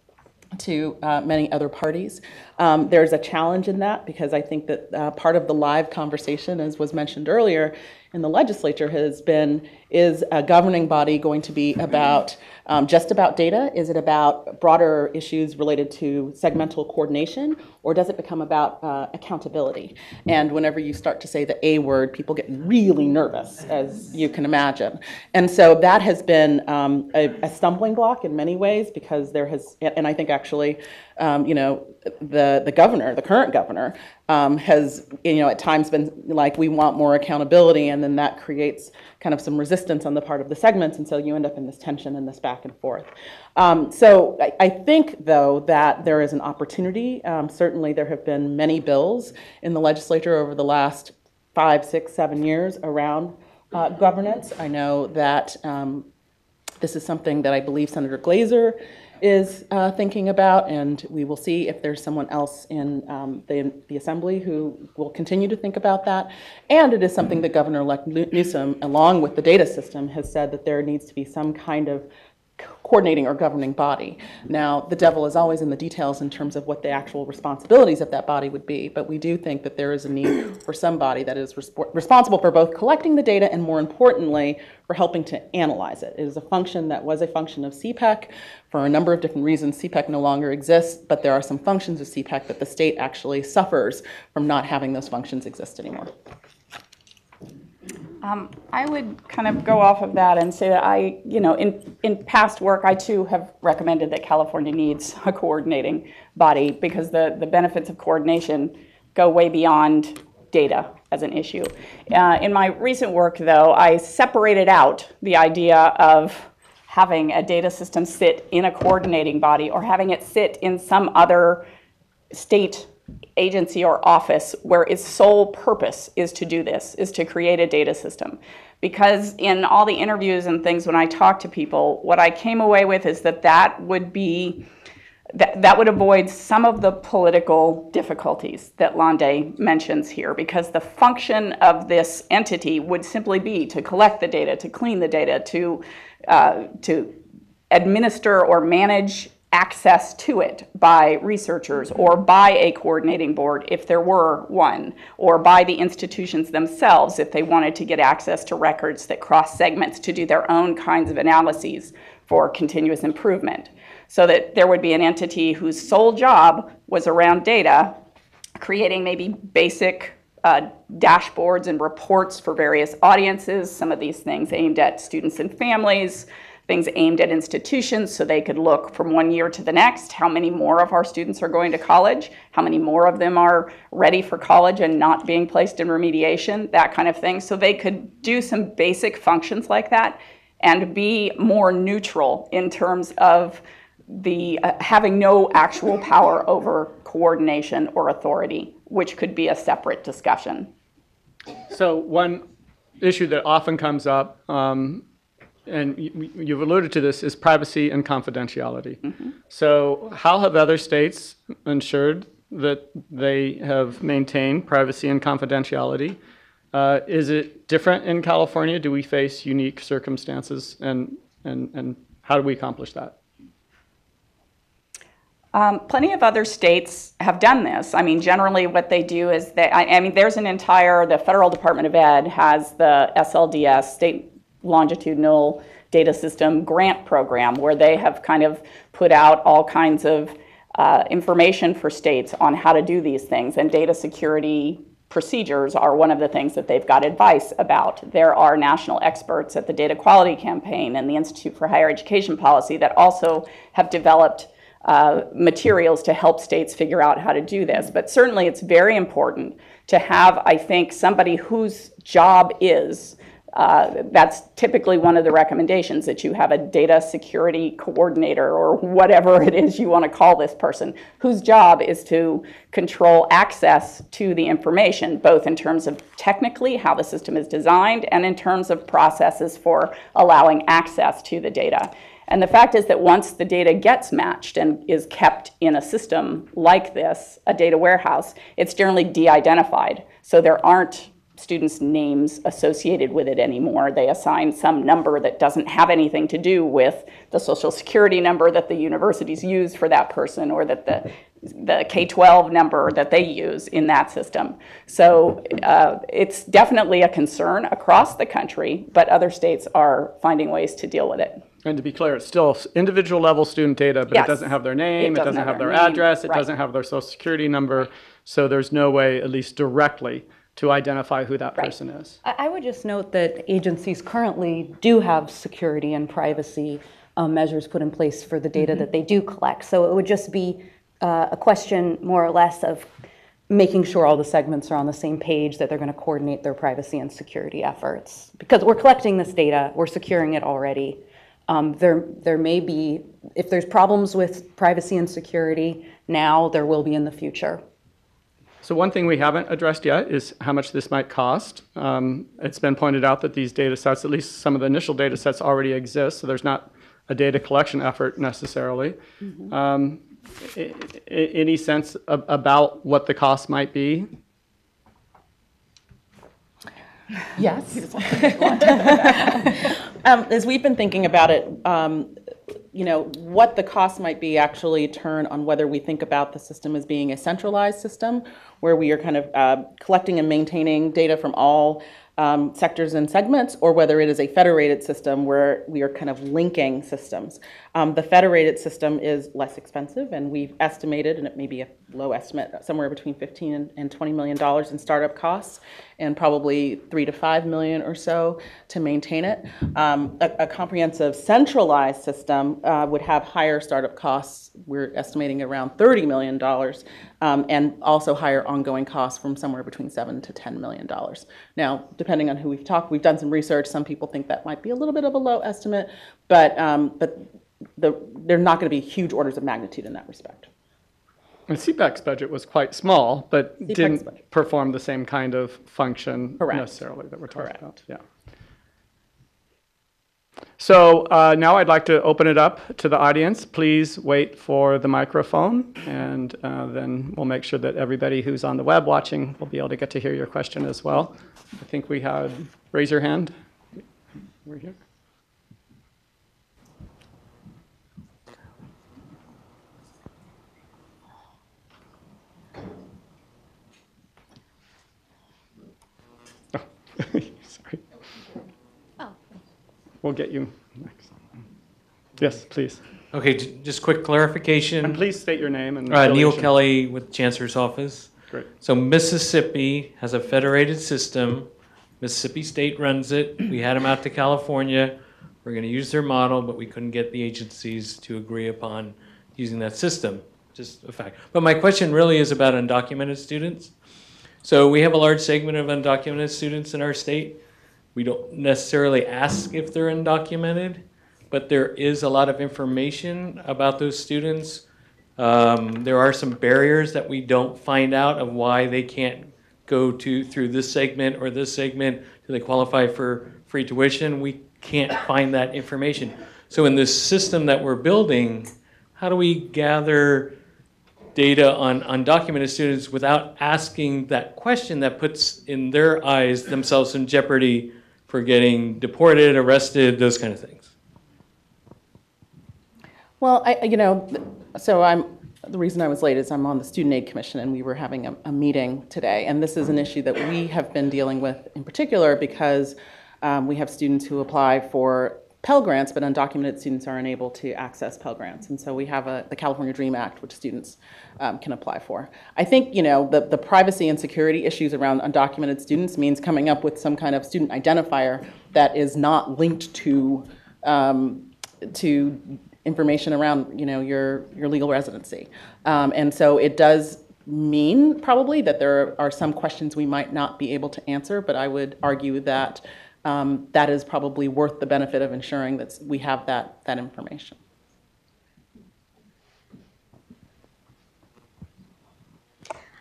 to uh, many other parties. Um, there's a challenge in that because I think that uh, part of the live conversation, as was mentioned earlier, in the legislature has been is a governing body going to be about um, just about data? Is it about broader issues related to segmental coordination? Or does it become about uh, accountability? And whenever you start to say the A word, people get really nervous, as you can imagine. And so that has been um, a, a, stumbling block in many ways because there has, and I think actually, um, you know, the, the governor, the current governor, um, has, you know, at times been like, we want more accountability, and then that creates kind of some resistance on the part of the segments, and so you end up in this tension and this back and forth. Um, so I, I, think, though, that there is an opportunity. Um, certainly, there have been many bills in the legislature over the last five, six, seven years around uh, governance. I know that um, this is something that I believe Senator Glazer is uh, thinking about, and we will see if there's someone else in um, the, the Assembly who will continue to think about that. And it is something that Governor-elect Newsom, along with the data system, has said that there needs to be some kind of coordinating or governing body. Now, the devil is always in the details in terms of what the actual responsibilities of that body would be, but we do think that there is a need <clears throat> for somebody that is resp- responsible for both collecting the data and, more importantly, for helping to analyze it. It is a function that was a function of CPEC. For a number of different reasons, CPEC no longer exists, but there are some functions of CPEC that the state actually suffers from not having those functions exist anymore. Um, I would kind of go off of that and say that I, you know, in, in past work, I too have recommended that California needs a coordinating body because the, the benefits of coordination go way beyond data as an issue. Uh, in my recent work, though, I separated out the idea of having a data system sit in a coordinating body or having it sit in some other state agency or office where its sole purpose is to do this, is to create a data system. Because in all the interviews and things when I talk to people, what I came away with is that that would be that, that would avoid some of the political difficulties that Lande mentions here, because the function of this entity would simply be to collect the data, to clean the data, to, uh, to administer or manage access to it by researchers or by a coordinating board if there were one, or by the institutions themselves if they wanted to get access to records that cross segments to do their own kinds of analyses for continuous improvement. So that there would be an entity whose sole job was around data, creating maybe basic uh, dashboards and reports for various audiences, some of these things aimed at students and families, things aimed at institutions so they could look from one year to the next how many more of our students are going to college, how many more of them are ready for college and not being placed in remediation, that kind of thing. So they could do some basic functions like that and be more neutral in terms of the uh, having no actual power over coordination or authority, which could be a separate discussion. So one issue that often comes up, um, and you- you've alluded to this, is privacy and confidentiality. So how have other states ensured that they have maintained privacy and confidentiality? Uh, Is it different in California? Do we face unique circumstances? And, and, and how do we accomplish that? Um, plenty of other states have done this. I mean, generally, what they do is they, I, I mean, there's an entire, the Federal Department of Ed has the SLDS, State Longitudinal Data System Grant Program, where they have kind of put out all kinds of uh, information for states on how to do these things. And data security procedures are one of the things that they've got advice about. There are national experts at the Data Quality Campaign and the Institute for Higher Education Policy that also have developed uh, materials to help states figure out how to do this. But certainly it's very important to have, I think, somebody whose job is, uh, that's typically one of the recommendations, that you have a data security coordinator or whatever it is you want to call this person, whose job is to control access to the information, both in terms of technically how the system is designed and in terms of processes for allowing access to the data. And the fact is that once the data gets matched and is kept in a system like this, a data warehouse, it's generally de-identified. So there aren't students' names associated with it anymore. They assign some number that doesn't have anything to do with the social security number that the universities use for that person or that the the K-12 number that they use in that system. So uh, it's definitely a concern across the country, but other states are finding ways to deal with it. And to be clear, it's still individual level student data, but it doesn't have their name, it doesn't have their name, address, it right. doesn't have their social security number. So there's no way, at least directly, to identify who that Right. person is. I would just note that agencies currently do have security and privacy um, measures put in place for the data that they do collect. So it would just be uh, a question, more or less, of making sure all the segments are on the same page, that they're going to coordinate their privacy and security efforts. Because we're collecting this data, we're securing it already. Um, There, there may be, if there's problems with privacy and security now, there will be in the future. So one thing we haven't addressed yet is how much this might cost. Um, It's been pointed out that these data sets, at least some of the initial data sets already exist, so there's not a data collection effort necessarily. Um, a- a- Any sense a- about what the cost might be? Yes. <laughs> Um, As we've been thinking about it, um, you know, what the cost might be actually turn on whether we think about the system as being a centralized system, where we are kind of uh, collecting and maintaining data from all um, sectors and segments, or whether it is a federated system where we are kind of linking systems. Um, The federated system is less expensive, and we've estimated, and it may be a low estimate, somewhere between 15 and- and 20 million dollars in startup costs, and probably three to 5 million or so to maintain it. Um, A a comprehensive centralized system uh, would have higher startup costs, we're estimating around 30 million dollars, um, and also higher ongoing costs from somewhere between 7 to 10 million dollars. Now, depending on who we've talked, we've done some research, some people think that might be a little bit of a low estimate, but, um, but the, they're not going to be huge orders of magnitude in that respect. And CPEC's budget was quite small, but CPEC's didn't budget. perform the same kind of function Correct. necessarily that we're talking Correct. about. Yeah. So uh, now I'd like to open it up to the audience. Please wait for the microphone, and uh, then we'll make sure that everybody who's on the web watching will be able to get to hear your question as well. I think we had, raise your hand. Over here. Oh, sorry. We'll get you next. Yes, please. Okay, j- just quick clarification. And please state your name and Uh, Neil affiliation. Kelly with Chancellor's Office. Great. So Mississippi has a federated system. Mississippi State runs it. We had them out to California. We're going to use their model, but we couldn't get the agencies to agree upon using that system. Just a fact. But my question really is about undocumented students. So we have a large segment of undocumented students in our state. We don't necessarily ask if they're undocumented, but there is a lot of information about those students. Um, there are some barriers that we don't find out of why they can't go to through this segment or this segment. Do they qualify for free tuition? We can't find that information. So in this system that we're building, how do we gather data on undocumented students without asking that question that puts in their eyes themselves in jeopardy for getting deported, arrested, those kind of things? Well, I, you know, so I'm, the reason I was late is I'm on the Student Aid Commission and we were having a, a meeting today. And this is an issue that we have been dealing with in particular because um, we have students who apply for Pell Grants, but undocumented students are unable to access Pell Grants. And so we have a, the California Dream Act, which students um, can apply for. I think, you know, the, the privacy and security issues around undocumented students means coming up with some kind of student identifier that is not linked to, um, to information around, you know, your, your legal residency. Um, and so it does mean probably that there are some questions we might not be able to answer, but I would argue that um, that is probably worth the benefit of ensuring that we have that, that information.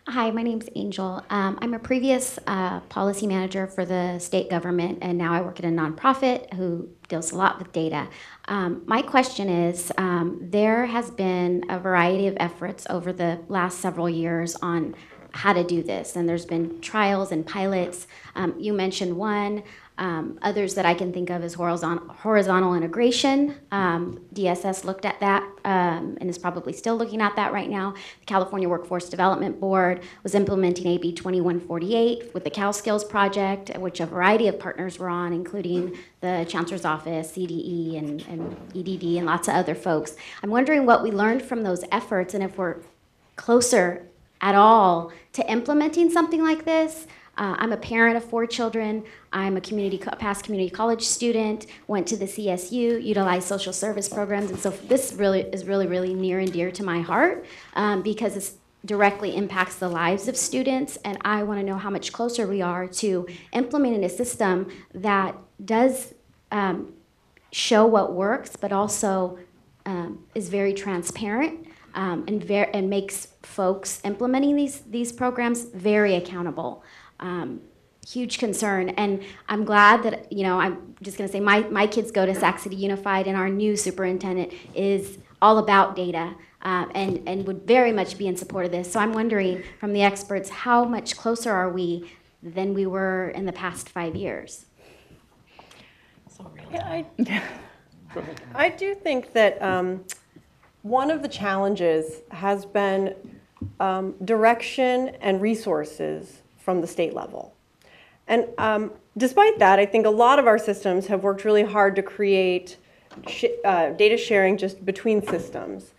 Hi, my name's Angel. Um, I'm a previous uh, policy manager for the state government, and now I work at a nonprofit who deals a lot with data. Um, my question is um, there has been a variety of efforts over the last several years on how to do this, and there's been trials and pilots. Um, you mentioned one. Um, others that I can think of is horizontal, horizontal integration. Um, DSS looked at that um, and is probably still looking at that right now. The California Workforce Development Board was implementing AB 2148 with the CalSkills project, which a variety of partners were on, including the Chancellor's Office, CDE, and, and EDD, and lots of other folks. I'm wondering what we learned from those efforts and if we're closer at all to implementing something like this. Uh, I'm a parent of four children. I'm a community, past community college student. Went to the CSU, utilized social service programs, and so this really is really, really near and dear to my heart um, because it directly impacts the lives of students. And I want to know how much closer we are to implementing a system that does um, show what works, but also um, is very transparent um, and, ver- and makes folks implementing these, these programs very accountable. Um, huge concern, and I'm glad that, you know, I'm just gonna say, my, my kids go to Sac City Unified, and our new superintendent is all about data, uh, and, and would very much be in support of this. So I'm wondering, from the experts, how much closer are we than we were in the past five years? Yeah, I, <laughs> I do think that um, one of the challenges has been um, direction and resources from the state level. And um, despite that, I think a lot of our systems have worked really hard to create sh- uh, data sharing just between systems.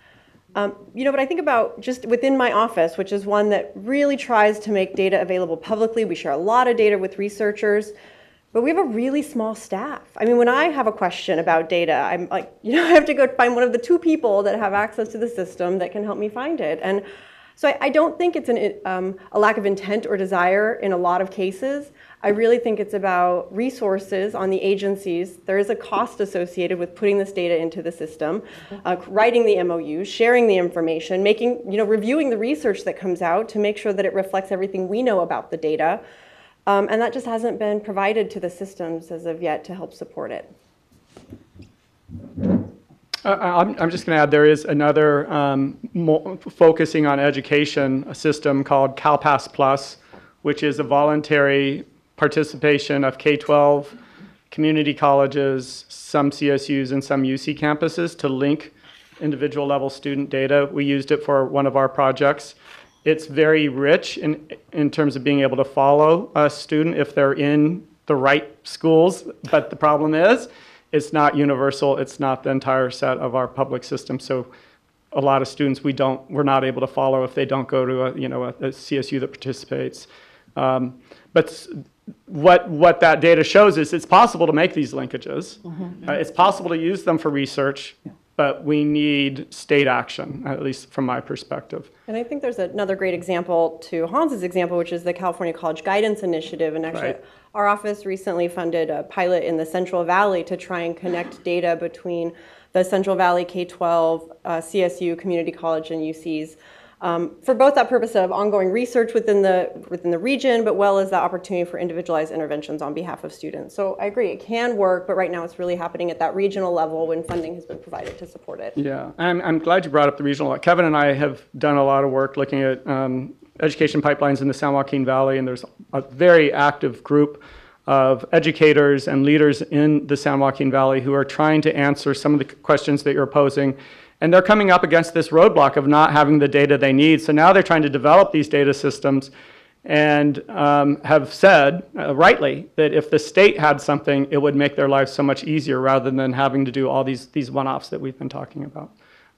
Um, you know, but I think about just within my office, which is one that really tries to make data available publicly. We share a lot of data with researchers, but we have a really small staff. I mean, when I have a question about data, I'm like, <laughs> you know, I have to go find one of the two people that have access to the system that can help me find it. And so I, I don't think it's an, um, a lack of intent or desire in a lot of cases. I really think it's about resources on the agencies. There is a cost associated with putting this data into the system, uh, writing the MOUs, sharing the information, making, you know, reviewing the research that comes out to make sure that it reflects everything we know about the data. Um, and that just hasn't been provided to the systems as of yet to help support it. Uh, I'm, I'm just going to add, there is another um, focusing on education a system called CalPass Plus, which is a voluntary participation of K-12 community colleges, some CSUs, and some UC campuses to link individual level student data. We used it for one of our projects. It's very rich in, in terms of being able to follow a student if they're in the right schools. But the problem is, it's not universal. It's not the entire set of our public system. So a lot of students we don't, we're not able to follow if they don't go to a, you know, a, a CSU that participates. Um, but what, what that data shows is it's possible to make these linkages. Uh, it's possible to use them for research, but we need state action, at least from my perspective. And I think there's another great example to Hans's example, which is the California College Guidance Initiative. And actually, Right. our office recently funded a pilot in the Central Valley to try and connect data between the Central Valley K-12, uh, CSU, community college, and UCs. Um, for both that purpose of ongoing research within the within the region, but well as the opportunity for individualized interventions on behalf of students. So I agree, it can work, but right now it's really happening at that regional level when funding has been provided to support it. Yeah, I'm, I'm glad you brought up the regional. Kevin and I have done a lot of work looking at um, education pipelines in the San Joaquin Valley, and there's a very active group of educators and leaders in the San Joaquin Valley who are trying to answer some of the questions that you're posing. And they're coming up against this roadblock of not having the data they need. So now they're trying to develop these data systems and um, have said, uh, rightly, that if the state had something, it would make their lives so much easier rather than having to do all these, these one-offs that we've been talking about.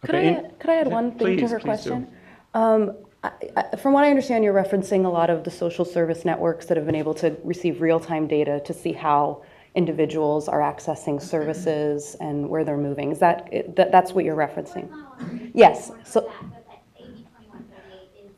Could I, Okay, add- could I add one thing to her question? Um, I- I- From what I understand, you're referencing a lot of the social service networks that have been able to receive real-time data to see how individuals are accessing services and where they're moving. Is that, it- that- that's what you're referencing? Yes, so, AB 2138 is,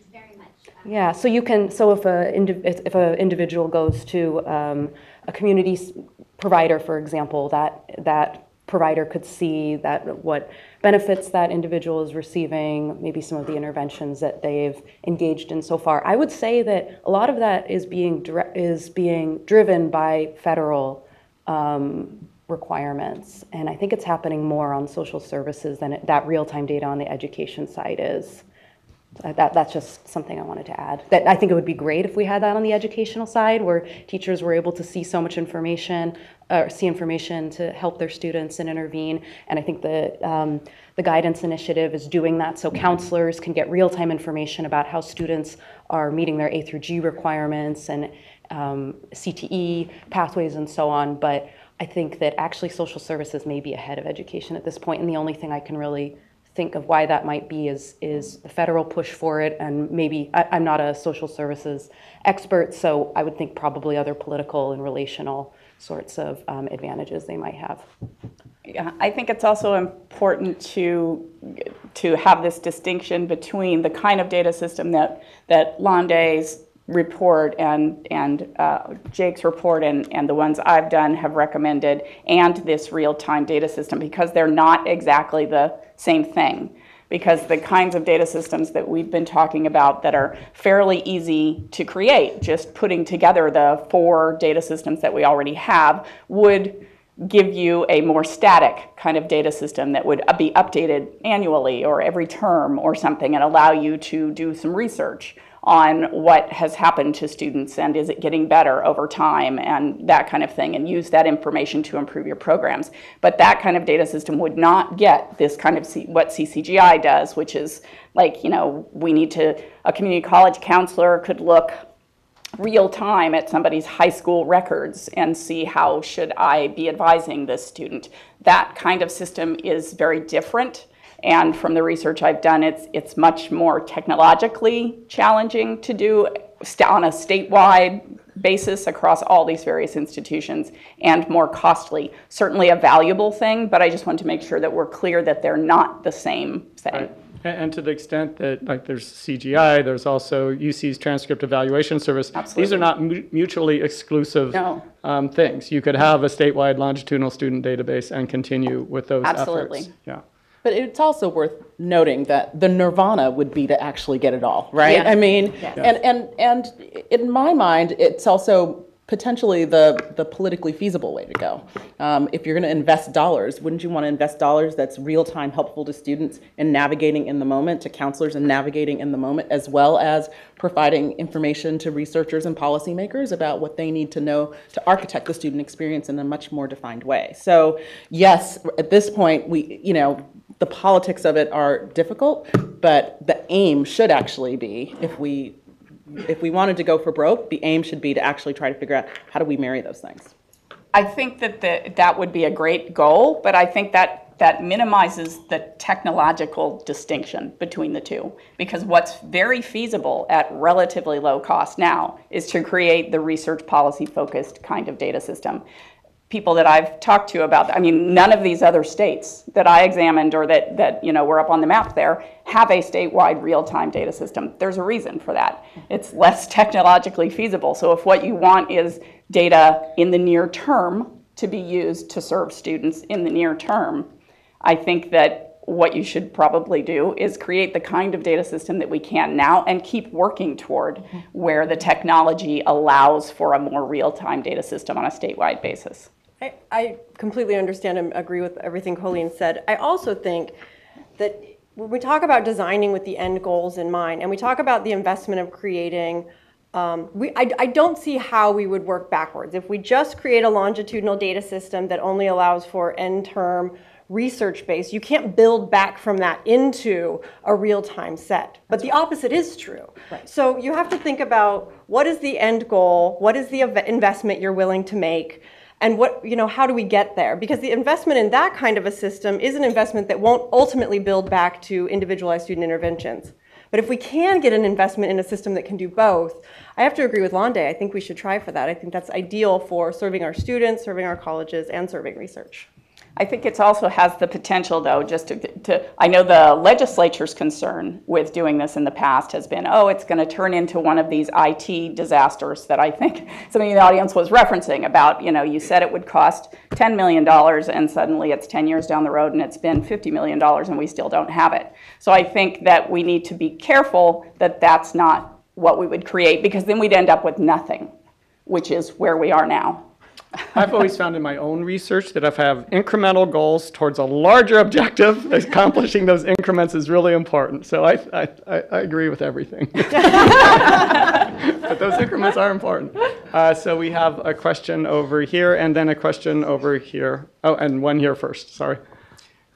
is very much. um, yeah, so you can, so if a, indi- if if a individual goes to um, a community s- provider, for example, that, that provider could see that, what benefits that individual is receiving, maybe some of the interventions that they've engaged in so far. I would say that a lot of that is being, is being driven by federal um, requirements. And I think it's happening more on social services than it- that real-time data on the education side is. Uh, That, that's just something I wanted to add. That I think it would be great if we had that on the educational side, where teachers were able to see so much information, or see information to help their students and intervene. And I think the, um, the guidance initiative is doing that, so counselors can get real-time information about how students are meeting their A through G requirements and um, CTE pathways and so on. But I think that actually social services may be ahead of education at this point, and the only thing I can really think of why that might be is, is the federal push for it, and maybe, I, I'm not a social services expert, so I would think probably other political and relational sorts of um, advantages they might have. Yeah, I think it's also important to, to have this distinction between the kind of data system that, that Lande's report and, and uh, Jake's report and, and the ones I've done have recommended, and this real-time data system, because they're not exactly the same thing. Because the kinds of data systems that we've been talking about that are fairly easy to create, just putting together the four data systems that we already have, would give you a more static kind of data system that would be updated annually or every term or something and allow you to do some research on what has happened to students and is it getting better over time and that kind of thing and use that information to improve your programs but that kind of data system would not get this kind of C- what CCGI does which is like you know we need to a community college counselor could look real time at somebody's high school records and see how should I be advising this student. That kind of system is very different. And from the research I've done, it's, it's much more technologically challenging to do on a statewide basis across all these various institutions and more costly. Certainly a valuable thing, but I just want to make sure that we're clear that they're not the same thing. Right. And, to the extent that, like, there's CCGI, there's also UC's transcript evaluation service. Absolutely. These are not mu- mutually exclusive No. um, things. You could have a statewide longitudinal student database and continue with those efforts. Absolutely. Yeah. But it's also worth noting that the nirvana would be to actually get it all, right? Yeah. I mean, and, and, and in my mind, it's also potentially the, the politically feasible way to go. Um, if you're going to invest dollars, wouldn't you want to invest dollars that's real time helpful to students in navigating in the moment, to counselors in navigating in the moment, as well as providing information to researchers and policymakers about what they need to know to architect the student experience in a much more defined way? So, yes, at this point, we, you know, the politics of it are difficult, but the aim should actually be if we if we wanted to go for broke, the aim should be to actually try to figure out how do we marry those things. I think that the, that would be a great goal, but I think that that minimizes the technological distinction between the two. Because what's very feasible at relatively low cost now is to create the research policy focused kind of data system. People that I've talked to about, I mean, none of these other states that I examined or that, that you know were up on the map there have a statewide real-time data system. There's a reason for that. It's less <laughs> technologically feasible. So if what you want is data in the near term to be used to serve students in the near term, I think that what you should probably do is create the kind of data system that we can now and keep working toward where the technology allows for a more real-time data system on a statewide basis. I, I completely understand and agree with everything Colleen said. I also think that when we talk about designing with the end goals in mind, and we talk about the investment of creating, um, we, I, I don't see how we would work backwards. If we just create a longitudinal data system that only allows for end term research base, you can't build back from that into a real time set. But the opposite is true. So you have to think about what is the end goal, what is the investment you're willing to make and what you know how do we get there? Because the investment in that kind of a system is an investment that won't ultimately build back to individualized student interventions. But if we can get an investment in a system that can do both i have to agree with Lande i think we should try for that. I think that's ideal for serving our students serving our colleges and serving research I think it also has the potential, though, just to, to, I know the legislature's concern with doing this in the past has been, oh, it's going to turn into one of these IT disasters that I think <laughs> somebody in the audience was referencing about, you know, you said it would cost $10 million and suddenly it's 10 years down the road and it's been $50 million and we still don't have it. So I think that we need to be careful that that's not what we would create because then we'd end up with nothing, which is where we are now. I've always found in my own research that if I have incremental goals towards a larger objective, <laughs> accomplishing those increments is really important. So I, I, I agree with everything. <laughs> but those increments are important. Uh, so we have a question over here and then a question over here. Oh, and one here first, sorry.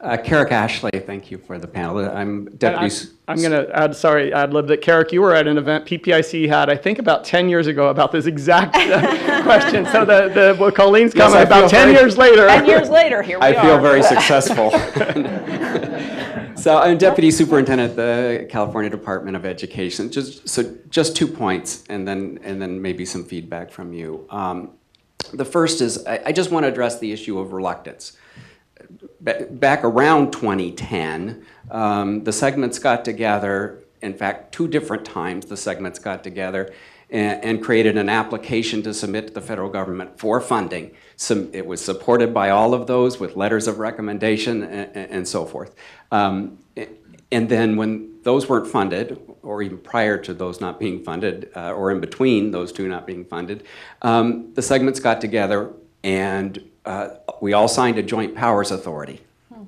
Uh, Keric Ashley, thank you for the panel. I'm And Deputy. I- S- I'm going to add, sorry, ad lib that Keric, you were at an event PPIC had, I think about 10 years ago about this exact uh, <laughs> question. So the, the, what Colleen's Yes, comment I about 10 very- years later. 10 years later, here we I are. feel very <laughs> successful. <laughs> so I'm Deputy Superintendent at the California Department of Education. Just so just two points, and then and then maybe some feedback from you. Um, the first is I, I just want to address the issue of reluctance. Ba- Back around 2010, um, the segments got together. In fact, two different times the segments got together and, and created an application to submit to the federal government for funding. Some, it was supported by all of those with letters of recommendation and, and so forth. Um, and then when those weren't funded, or even prior to those not being funded, uh, or in between those two not being funded, um, the segments got together and uh, we all signed a joint powers authority,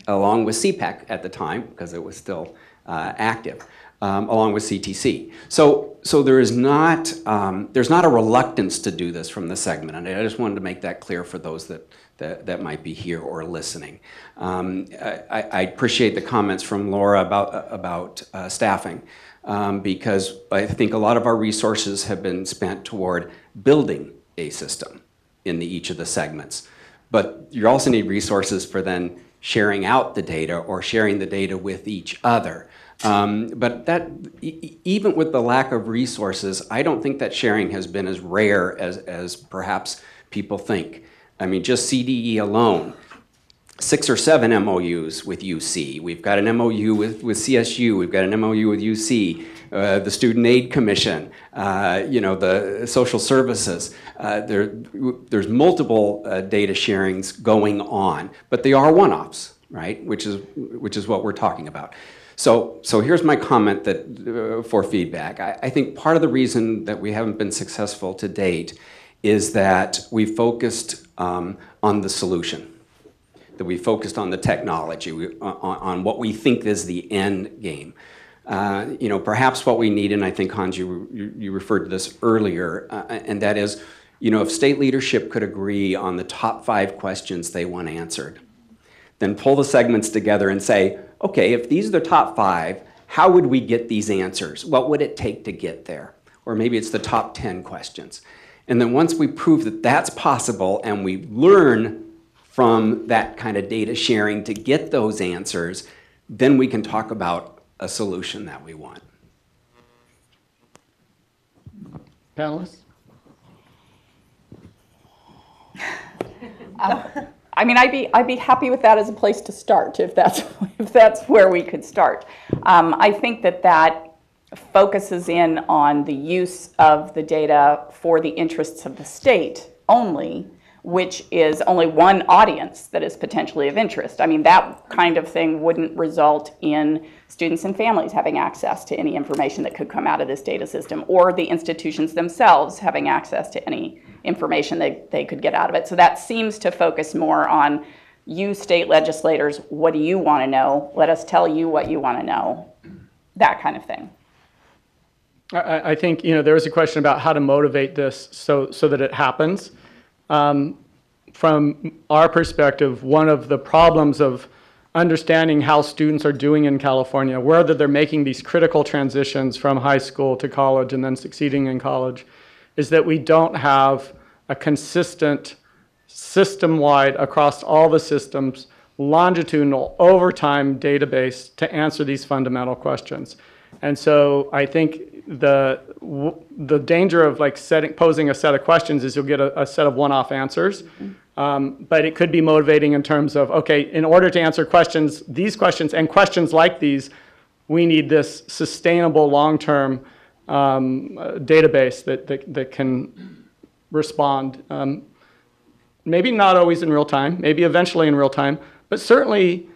along with CPEC at the time, because it was still uh, active, um, along with CTC. So, so there is not um, there's not a reluctance to do this from the segment, and I just wanted to make that clear for those that that, that might be here or listening. Um, I, I appreciate the comments from Laura about about uh, staffing. Um, because I think a lot of our resources have been spent toward building a system in the, each of the segments. But you also need resources for then sharing out the data or sharing the data with each other. Um, but that, e- even with the lack of resources, I don't think that sharing has been as rare as, as perhaps people think. I mean, just CDE alone, six or seven MOUs with UC. We've got an MOU with, with CSU. We've got an MOU with UC, uh, the Student Aid Commission, uh, you know, the social services. Uh, there, there's multiple uh, data sharings going on, but they are one-offs, right? Which is, which is what we're talking about. So, so here's my comment that, uh, for feedback. I, I think part of the reason that we haven't been successful to date is that we focused um, on the solution, that we focused on the technology, we, on, on what we think is the end game. Uh, you know, perhaps what we need, and I think Hans, you, you, you referred to this earlier, uh, and that is, you know, if state leadership could agree on the top five questions they want answered, then pull the segments together and say, okay, if these are the top five, how would we get these answers? What would it take to get there? Or maybe it's the top 10 questions. And then once we prove that that's possible and we learn from that kind of data sharing to get those answers, then we can talk about a solution that we want. Panelists? I mean, I'd be, I'd be happy with that as a place to start, if that's, <laughs> if that's where we could start. Um, I think that that focuses in on the use of the data for the interests of the state only, which is only one audience that is potentially of interest. I mean, that kind of thing wouldn't result in students and families having access to any information that could come out of this data system, or the institutions themselves having access to any information they, they could get out of it. So that seems to focus more on you state legislators, what do you want to know? Let us tell you what you want to know. That kind of thing. I, I think, you know, there was a question about how to motivate this so, so that it happens. Um, from our perspective, one of the problems of understanding how students are doing in California, whether they're making these critical transitions from high school to college and then succeeding in college, is that we don't have a consistent, system-wide, across all the systems, longitudinal, overtime database to answer these fundamental questions. And so I think the, the danger of like setting, posing a set of questions is you'll get a, a set of one-off answers. Um, but it could be motivating in terms of, okay, in order to answer questions, these questions and questions like these, we need this sustainable long-term um, uh, database that, that, that can respond. Um, maybe not always in real time, maybe eventually in real time, but certainly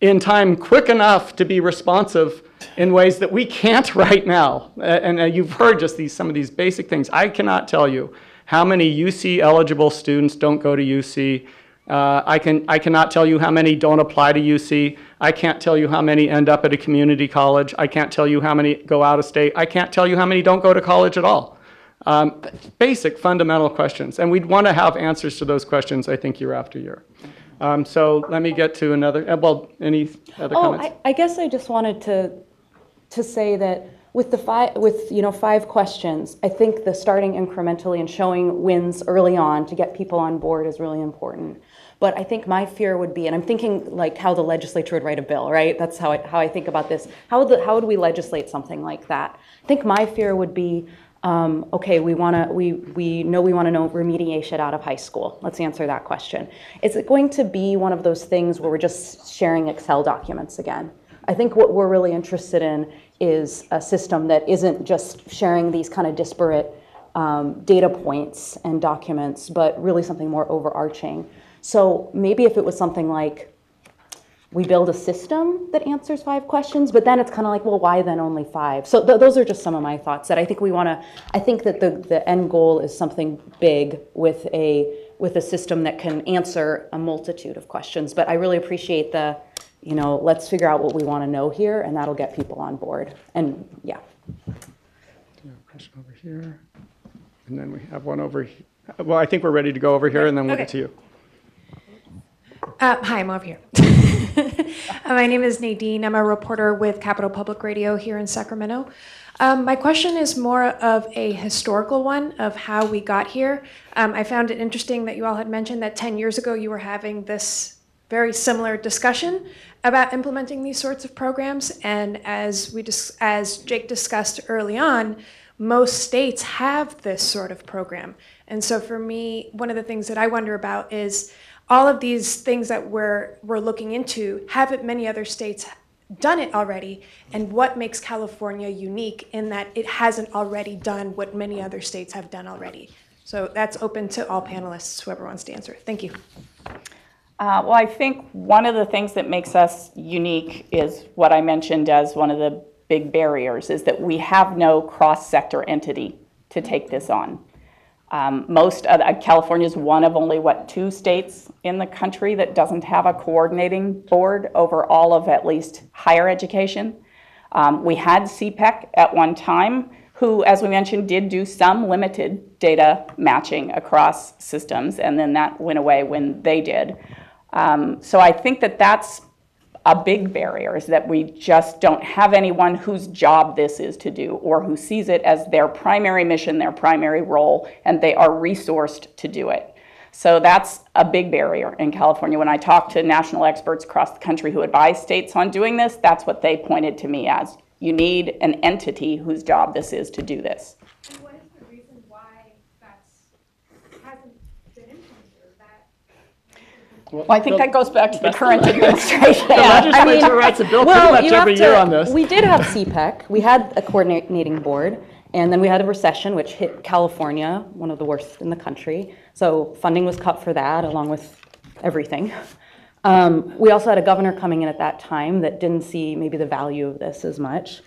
in time quick enough to be responsive in ways that we can't <laughs> right now. And uh, you've heard just these, some of these basic things. I cannot tell you how many UC eligible students don't go to UC. Uh, I, can, I cannot tell you how many don't apply to UC. I can't tell you how many end up at a community college. I can't tell you how many go out of state. I can't tell you how many don't go to college at all. Um, basic fundamental questions. And we'd want to have answers to those questions, I think, year after year. Um, so let me get to another, uh, well, any other Oh, comments? I, I guess I just wanted to, to say that with the five, with, you know, five questions, I think the starting incrementally and showing wins early on to get people on board is really important. But I think my fear would be, and I'm thinking like how the legislature would write a bill, right? That's how I, how I think about this. How would, the, how would we legislate something like that? I think my fear would be, um, okay, we want to, we, we know we want to know remediation out of high school. Let's answer that question. Is it going to be one of those things where we're just sharing Excel documents again? I think what we're really interested in is a system that isn't just sharing these kind of disparate um, data points and documents, but really something more overarching. So maybe if it was something like, we build a system that answers five questions, but then it's kind of like, well, why then only five? So th- those are just some of my thoughts that I think we want to. I think that the the end goal is something big with a with a system that can answer a multitude of questions. But I really appreciate the, you know, let's figure out what we want to know here, and that'll get people on board. And yeah. Question over here. And then we have one over here. Well, I think we're ready to go over here, and then we'll get to you. Uh, hi, I'm over here. <laughs> Uh, my name is Nadine. I'm a reporter with Capital Public Radio here in Sacramento. Um, my question is more of a historical one of how we got here. Um, I found it interesting that you all had mentioned that 10 years ago you were having this very similar discussion about implementing these sorts of programs. And as we as Jake discussed early on, most states have this sort of program. And so for me, one of the things that I wonder about is all of these things that we're we're looking into, haven't many other states done it already? And what makes California unique in that it hasn't already done what many other states have done already? So that's open to all panelists, whoever wants to answer. Thank you. Uh, well, I think one of the things that makes us unique is what I mentioned as one of the big barriers is that we have no cross sector entity to take this on. Um, most of, uh, California is one of only what two states in the country that doesn't have a coordinating board over all of at least higher education. Um, we had CPEC at one time, who, as we mentioned, did do some limited data matching across systems, and then that went away when they did. Um, so I think that that's a big barrier is that we just don't have anyone whose job this is to do or who sees it as their primary mission, their primary role, and they are resourced to do it. So that's a big barrier in California. When I talk to national experts across the country who advise states on doing this, that's what they pointed to me as. You need an entity whose job this is to do this. What is the reason why that's hasn't been implemented? That Well, I think that goes back to the current administration. The legislature writes a bill pretty much every year on this. We did have CPEC, we had a coordinating board, and then we had a recession which hit California, one of the worst in the country. So funding was cut for that, along with everything. Um, We also had a governor coming in at that time that didn't see maybe the value of this as much.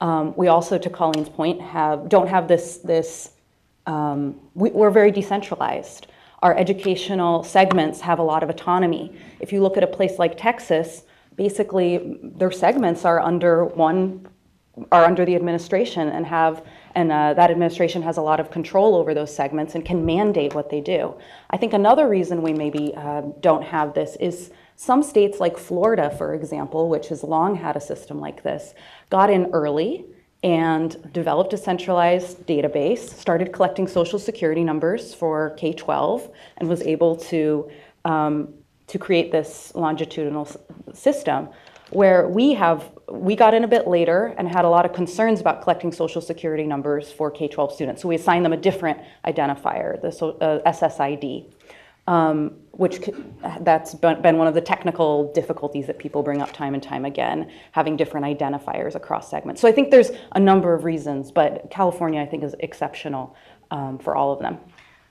Um, We also, to Colleen's point, have, don't have this, this um, we, we're very decentralized. Our educational segments have a lot of autonomy. If you look at a place like Texas, basically their segments are under one, are under the administration and have, and uh, that administration has a lot of control over those segments and can mandate what they do. I think another reason we maybe uh, don't have this is some states like Florida, for example, which has long had a system like this, got in early and developed a centralized database, started collecting social security numbers for K 12, and was able to, um, to create this longitudinal system where we have we got in a bit later and had a lot of concerns about collecting social security numbers for K-12 students. So we assigned them a different identifier, the so, uh, SSID, um, which that's been been one of the technical difficulties that people bring up time and time again, having different identifiers across segments. So I think there's a number of reasons, but California I think is exceptional um, for all of them.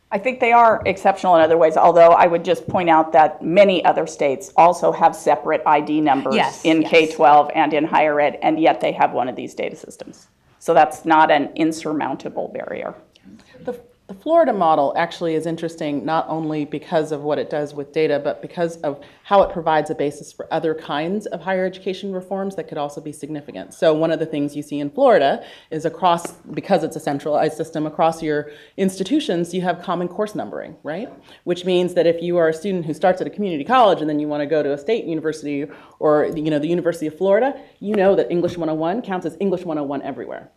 I think they are exceptional in other ways, although I would just point out that many other states also have separate ID numbers Yes, in yes. K-12 and in higher ed, and yet they have one of these data systems. So that's not an insurmountable barrier. The, the Florida model actually is interesting not only because of what it does with data, but because of how it provides a basis for other kinds of higher education reforms that could also be significant. So one of the things you see in Florida is across, because it's a centralized system, across your institutions, you have common course numbering, right? Which means that if you are a student who starts at a community college and then you want to go to a state university or you know the University of Florida, you know that English 101 counts as English 101 everywhere.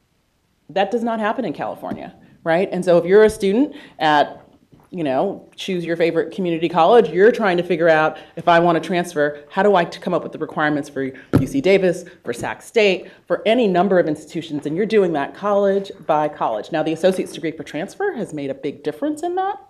That does not happen in California, right? And so if you're a student at, you know, choose your favorite community college, you're trying to figure out if I want to transfer, how do I come up with the requirements for UC Davis, for Sac State, for any number of institutions, and you're doing that college by college. Now, the associate's degree for transfer has made a big difference in that,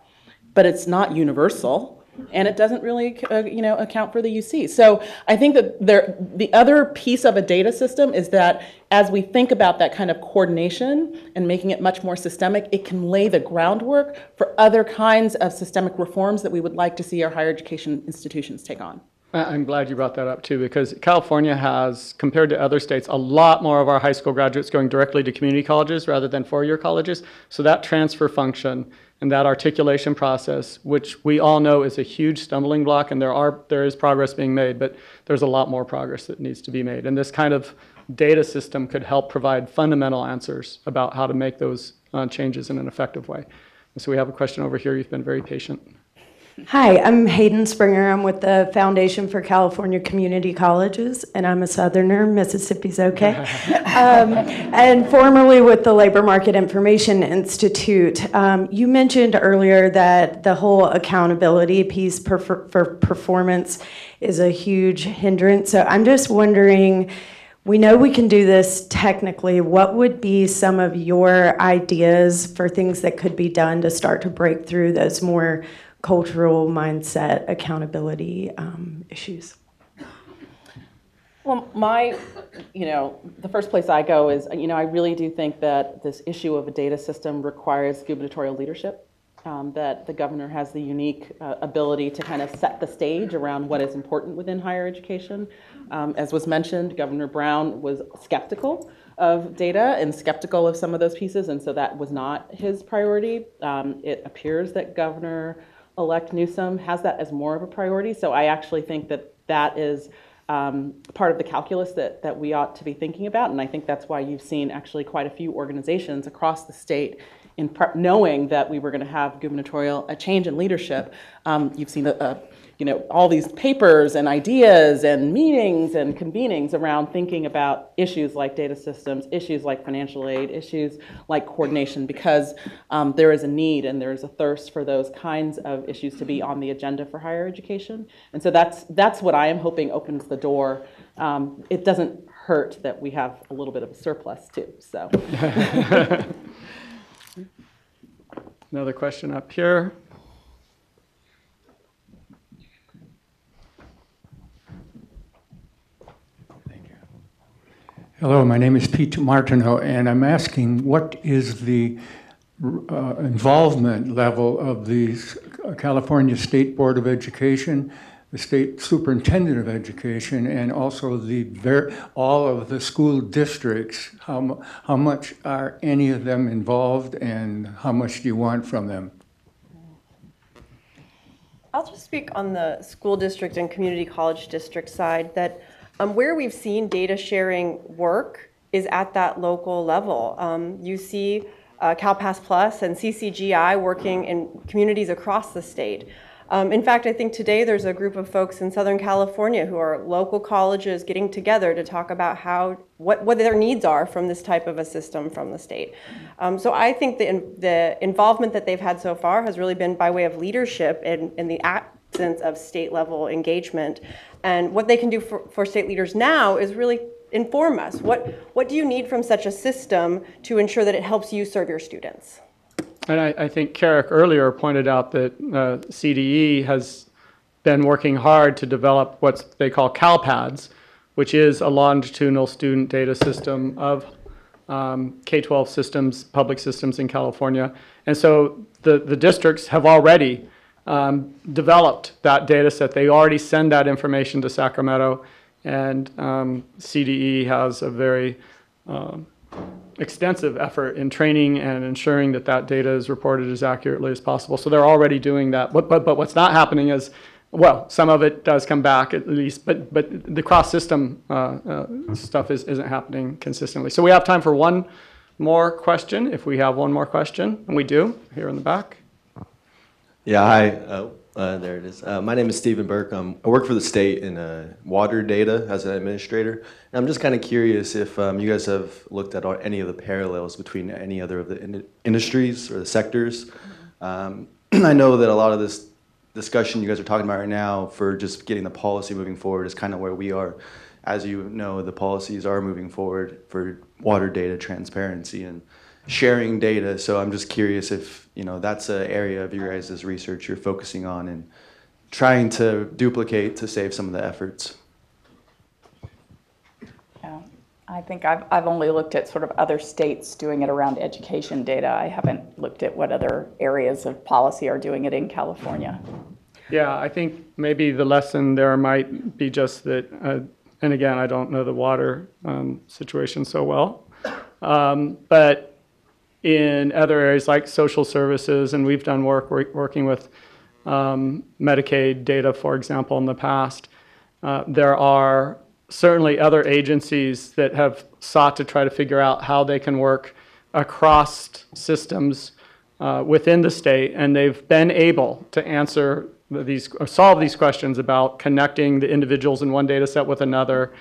but it's not universal and it doesn't really uh, you know account for the UC. So I think that there the other piece of a data system is that as we think about that kind of coordination and making it much more systemic, it can lay the groundwork for other kinds of systemic reforms that we would like to see our higher education institutions take on. I'm glad you brought that up too, because California has, compared to other states, a lot more of our high school graduates going directly to community colleges rather than four-year colleges. So that transfer function and that articulation process, which we all know is a huge stumbling block, and there are there is progress being made, but there's a lot more progress that needs to be made. And this kind of data system could help provide fundamental answers about how to make those uh, changes in an effective way. And so we have a question over here. You've been very patient. Hi, I'm Hayden Springer. I'm with the Foundation for California Community Colleges, and I'm a Southerner. Mississippi's okay. <laughs> um, and formerly with the Labor Market Information Institute. Um, you mentioned earlier that the whole accountability piece per, for, for performance is a huge hindrance. So I'm just wondering. We know we can do this technically. What would be some of your ideas for things that could be done to start to break through those more cultural mindset accountability um, issues? Well, my, you know, the first place I go is, you know, I really do think that this issue of a data system requires gubernatorial leadership. Um, that the governor has the unique uh, ability to kind of set the stage around what is important within higher education. Um, as was mentioned, Governor Brown was skeptical of data and skeptical of some of those pieces, and so that was not his priority. Um, It appears that Governor-elect Newsom has that as more of a priority, so I actually think that that is um, part of the calculus that, that we ought to be thinking about, and I think that's why you've seen actually quite a few organizations across the state in knowing that we were going to have gubernatorial a change in leadership. Um, you've seen a, a you know, all these papers and ideas and meetings and convenings around thinking about issues like data systems, issues like financial aid, issues like coordination, because um, there is a need and there is a thirst for those kinds of issues to be on the agenda for higher education. And so that's, that's what I am hoping opens the door. Um, it doesn't hurt that we have a little bit of a surplus too, so. <laughs> Another question up here. Hello, my name is Pete Martineau, and I'm asking what is the uh, involvement level of the California State Board of Education, the State Superintendent of Education, and also the all of the school districts? How, how much are any of them involved, and how much do you want from them? I'll just speak on the school district and community college district side that um, where we've seen data sharing work is at that local level. Um, you see uh, CalPass Plus and CCGI working in communities across the state. Um, in fact, I think today there's a group of folks in Southern California who are local colleges getting together to talk about how what, what their needs are from this type of a system from the state. Um, so I think the, the involvement that they've had so far has really been by way of leadership and, and the absence of state level engagement. And what they can do for, for state leaders now is really inform us. What, what do you need from such a system to ensure that it helps you serve your students? And I, I think Keric earlier pointed out that uh, CDE has been working hard to develop what they call CalPads, which is a longitudinal student data system of um, K-12 systems, public systems in California. And so the, the districts have already um, developed that data set. They already send that information to Sacramento, and um, CDE has a very um, extensive effort in training and ensuring that that data is reported as accurately as possible. So they're already doing that. But, but, but what's not happening is, well, some of it does come back at least, but, but the cross-system uh, uh, stuff is, isn't happening consistently. So we have time for one more question, if we have one more question, and we do, here in the back. Yeah, hi. Uh, uh, there it is. Uh, my name is Stephen Burke. Um, I work for the state in uh, water data as an administrator. And I'm just kind of curious if um, you guys have looked at any of the parallels between any other of the in- industries or the sectors. Um, <clears throat> I know that a lot of this discussion you guys are talking about right now for just getting the policy moving forward is kind of where we are. As you know, the policies are moving forward for water data transparency and sharing data. So I'm just curious if you know that's an area of your guys' research you're focusing on and trying to duplicate to save some of the efforts. Yeah, I think I've, I've only looked at sort of other states doing it around education data. I haven't looked at what other areas of policy are doing it in California. Yeah, I think maybe the lesson there might be just that, uh, and again, I don't know the water um, situation so well, um, but in other areas like social services, and we've done work wor- working with um, Medicaid data, for example, in the past. Uh, there are certainly other agencies that have sought to try to figure out how they can work across systems uh, within the state, and they've been able to answer these or solve these questions about connecting the individuals in one data set with another.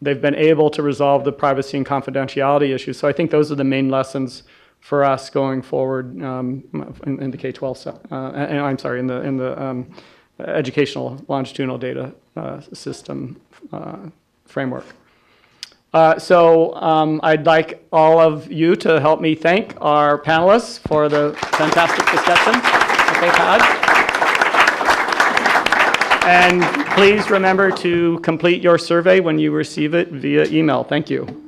They've been able to resolve the privacy and confidentiality issues. So I think those are the main lessons for us going forward um, in, in the K-12, uh, and I'm sorry, in the in the um, educational longitudinal data uh, system uh, framework. Uh, so um, I'd like all of you to help me thank our panelists for the fantastic discussion that they've had. And please remember to complete your survey when you receive it via email. Thank you.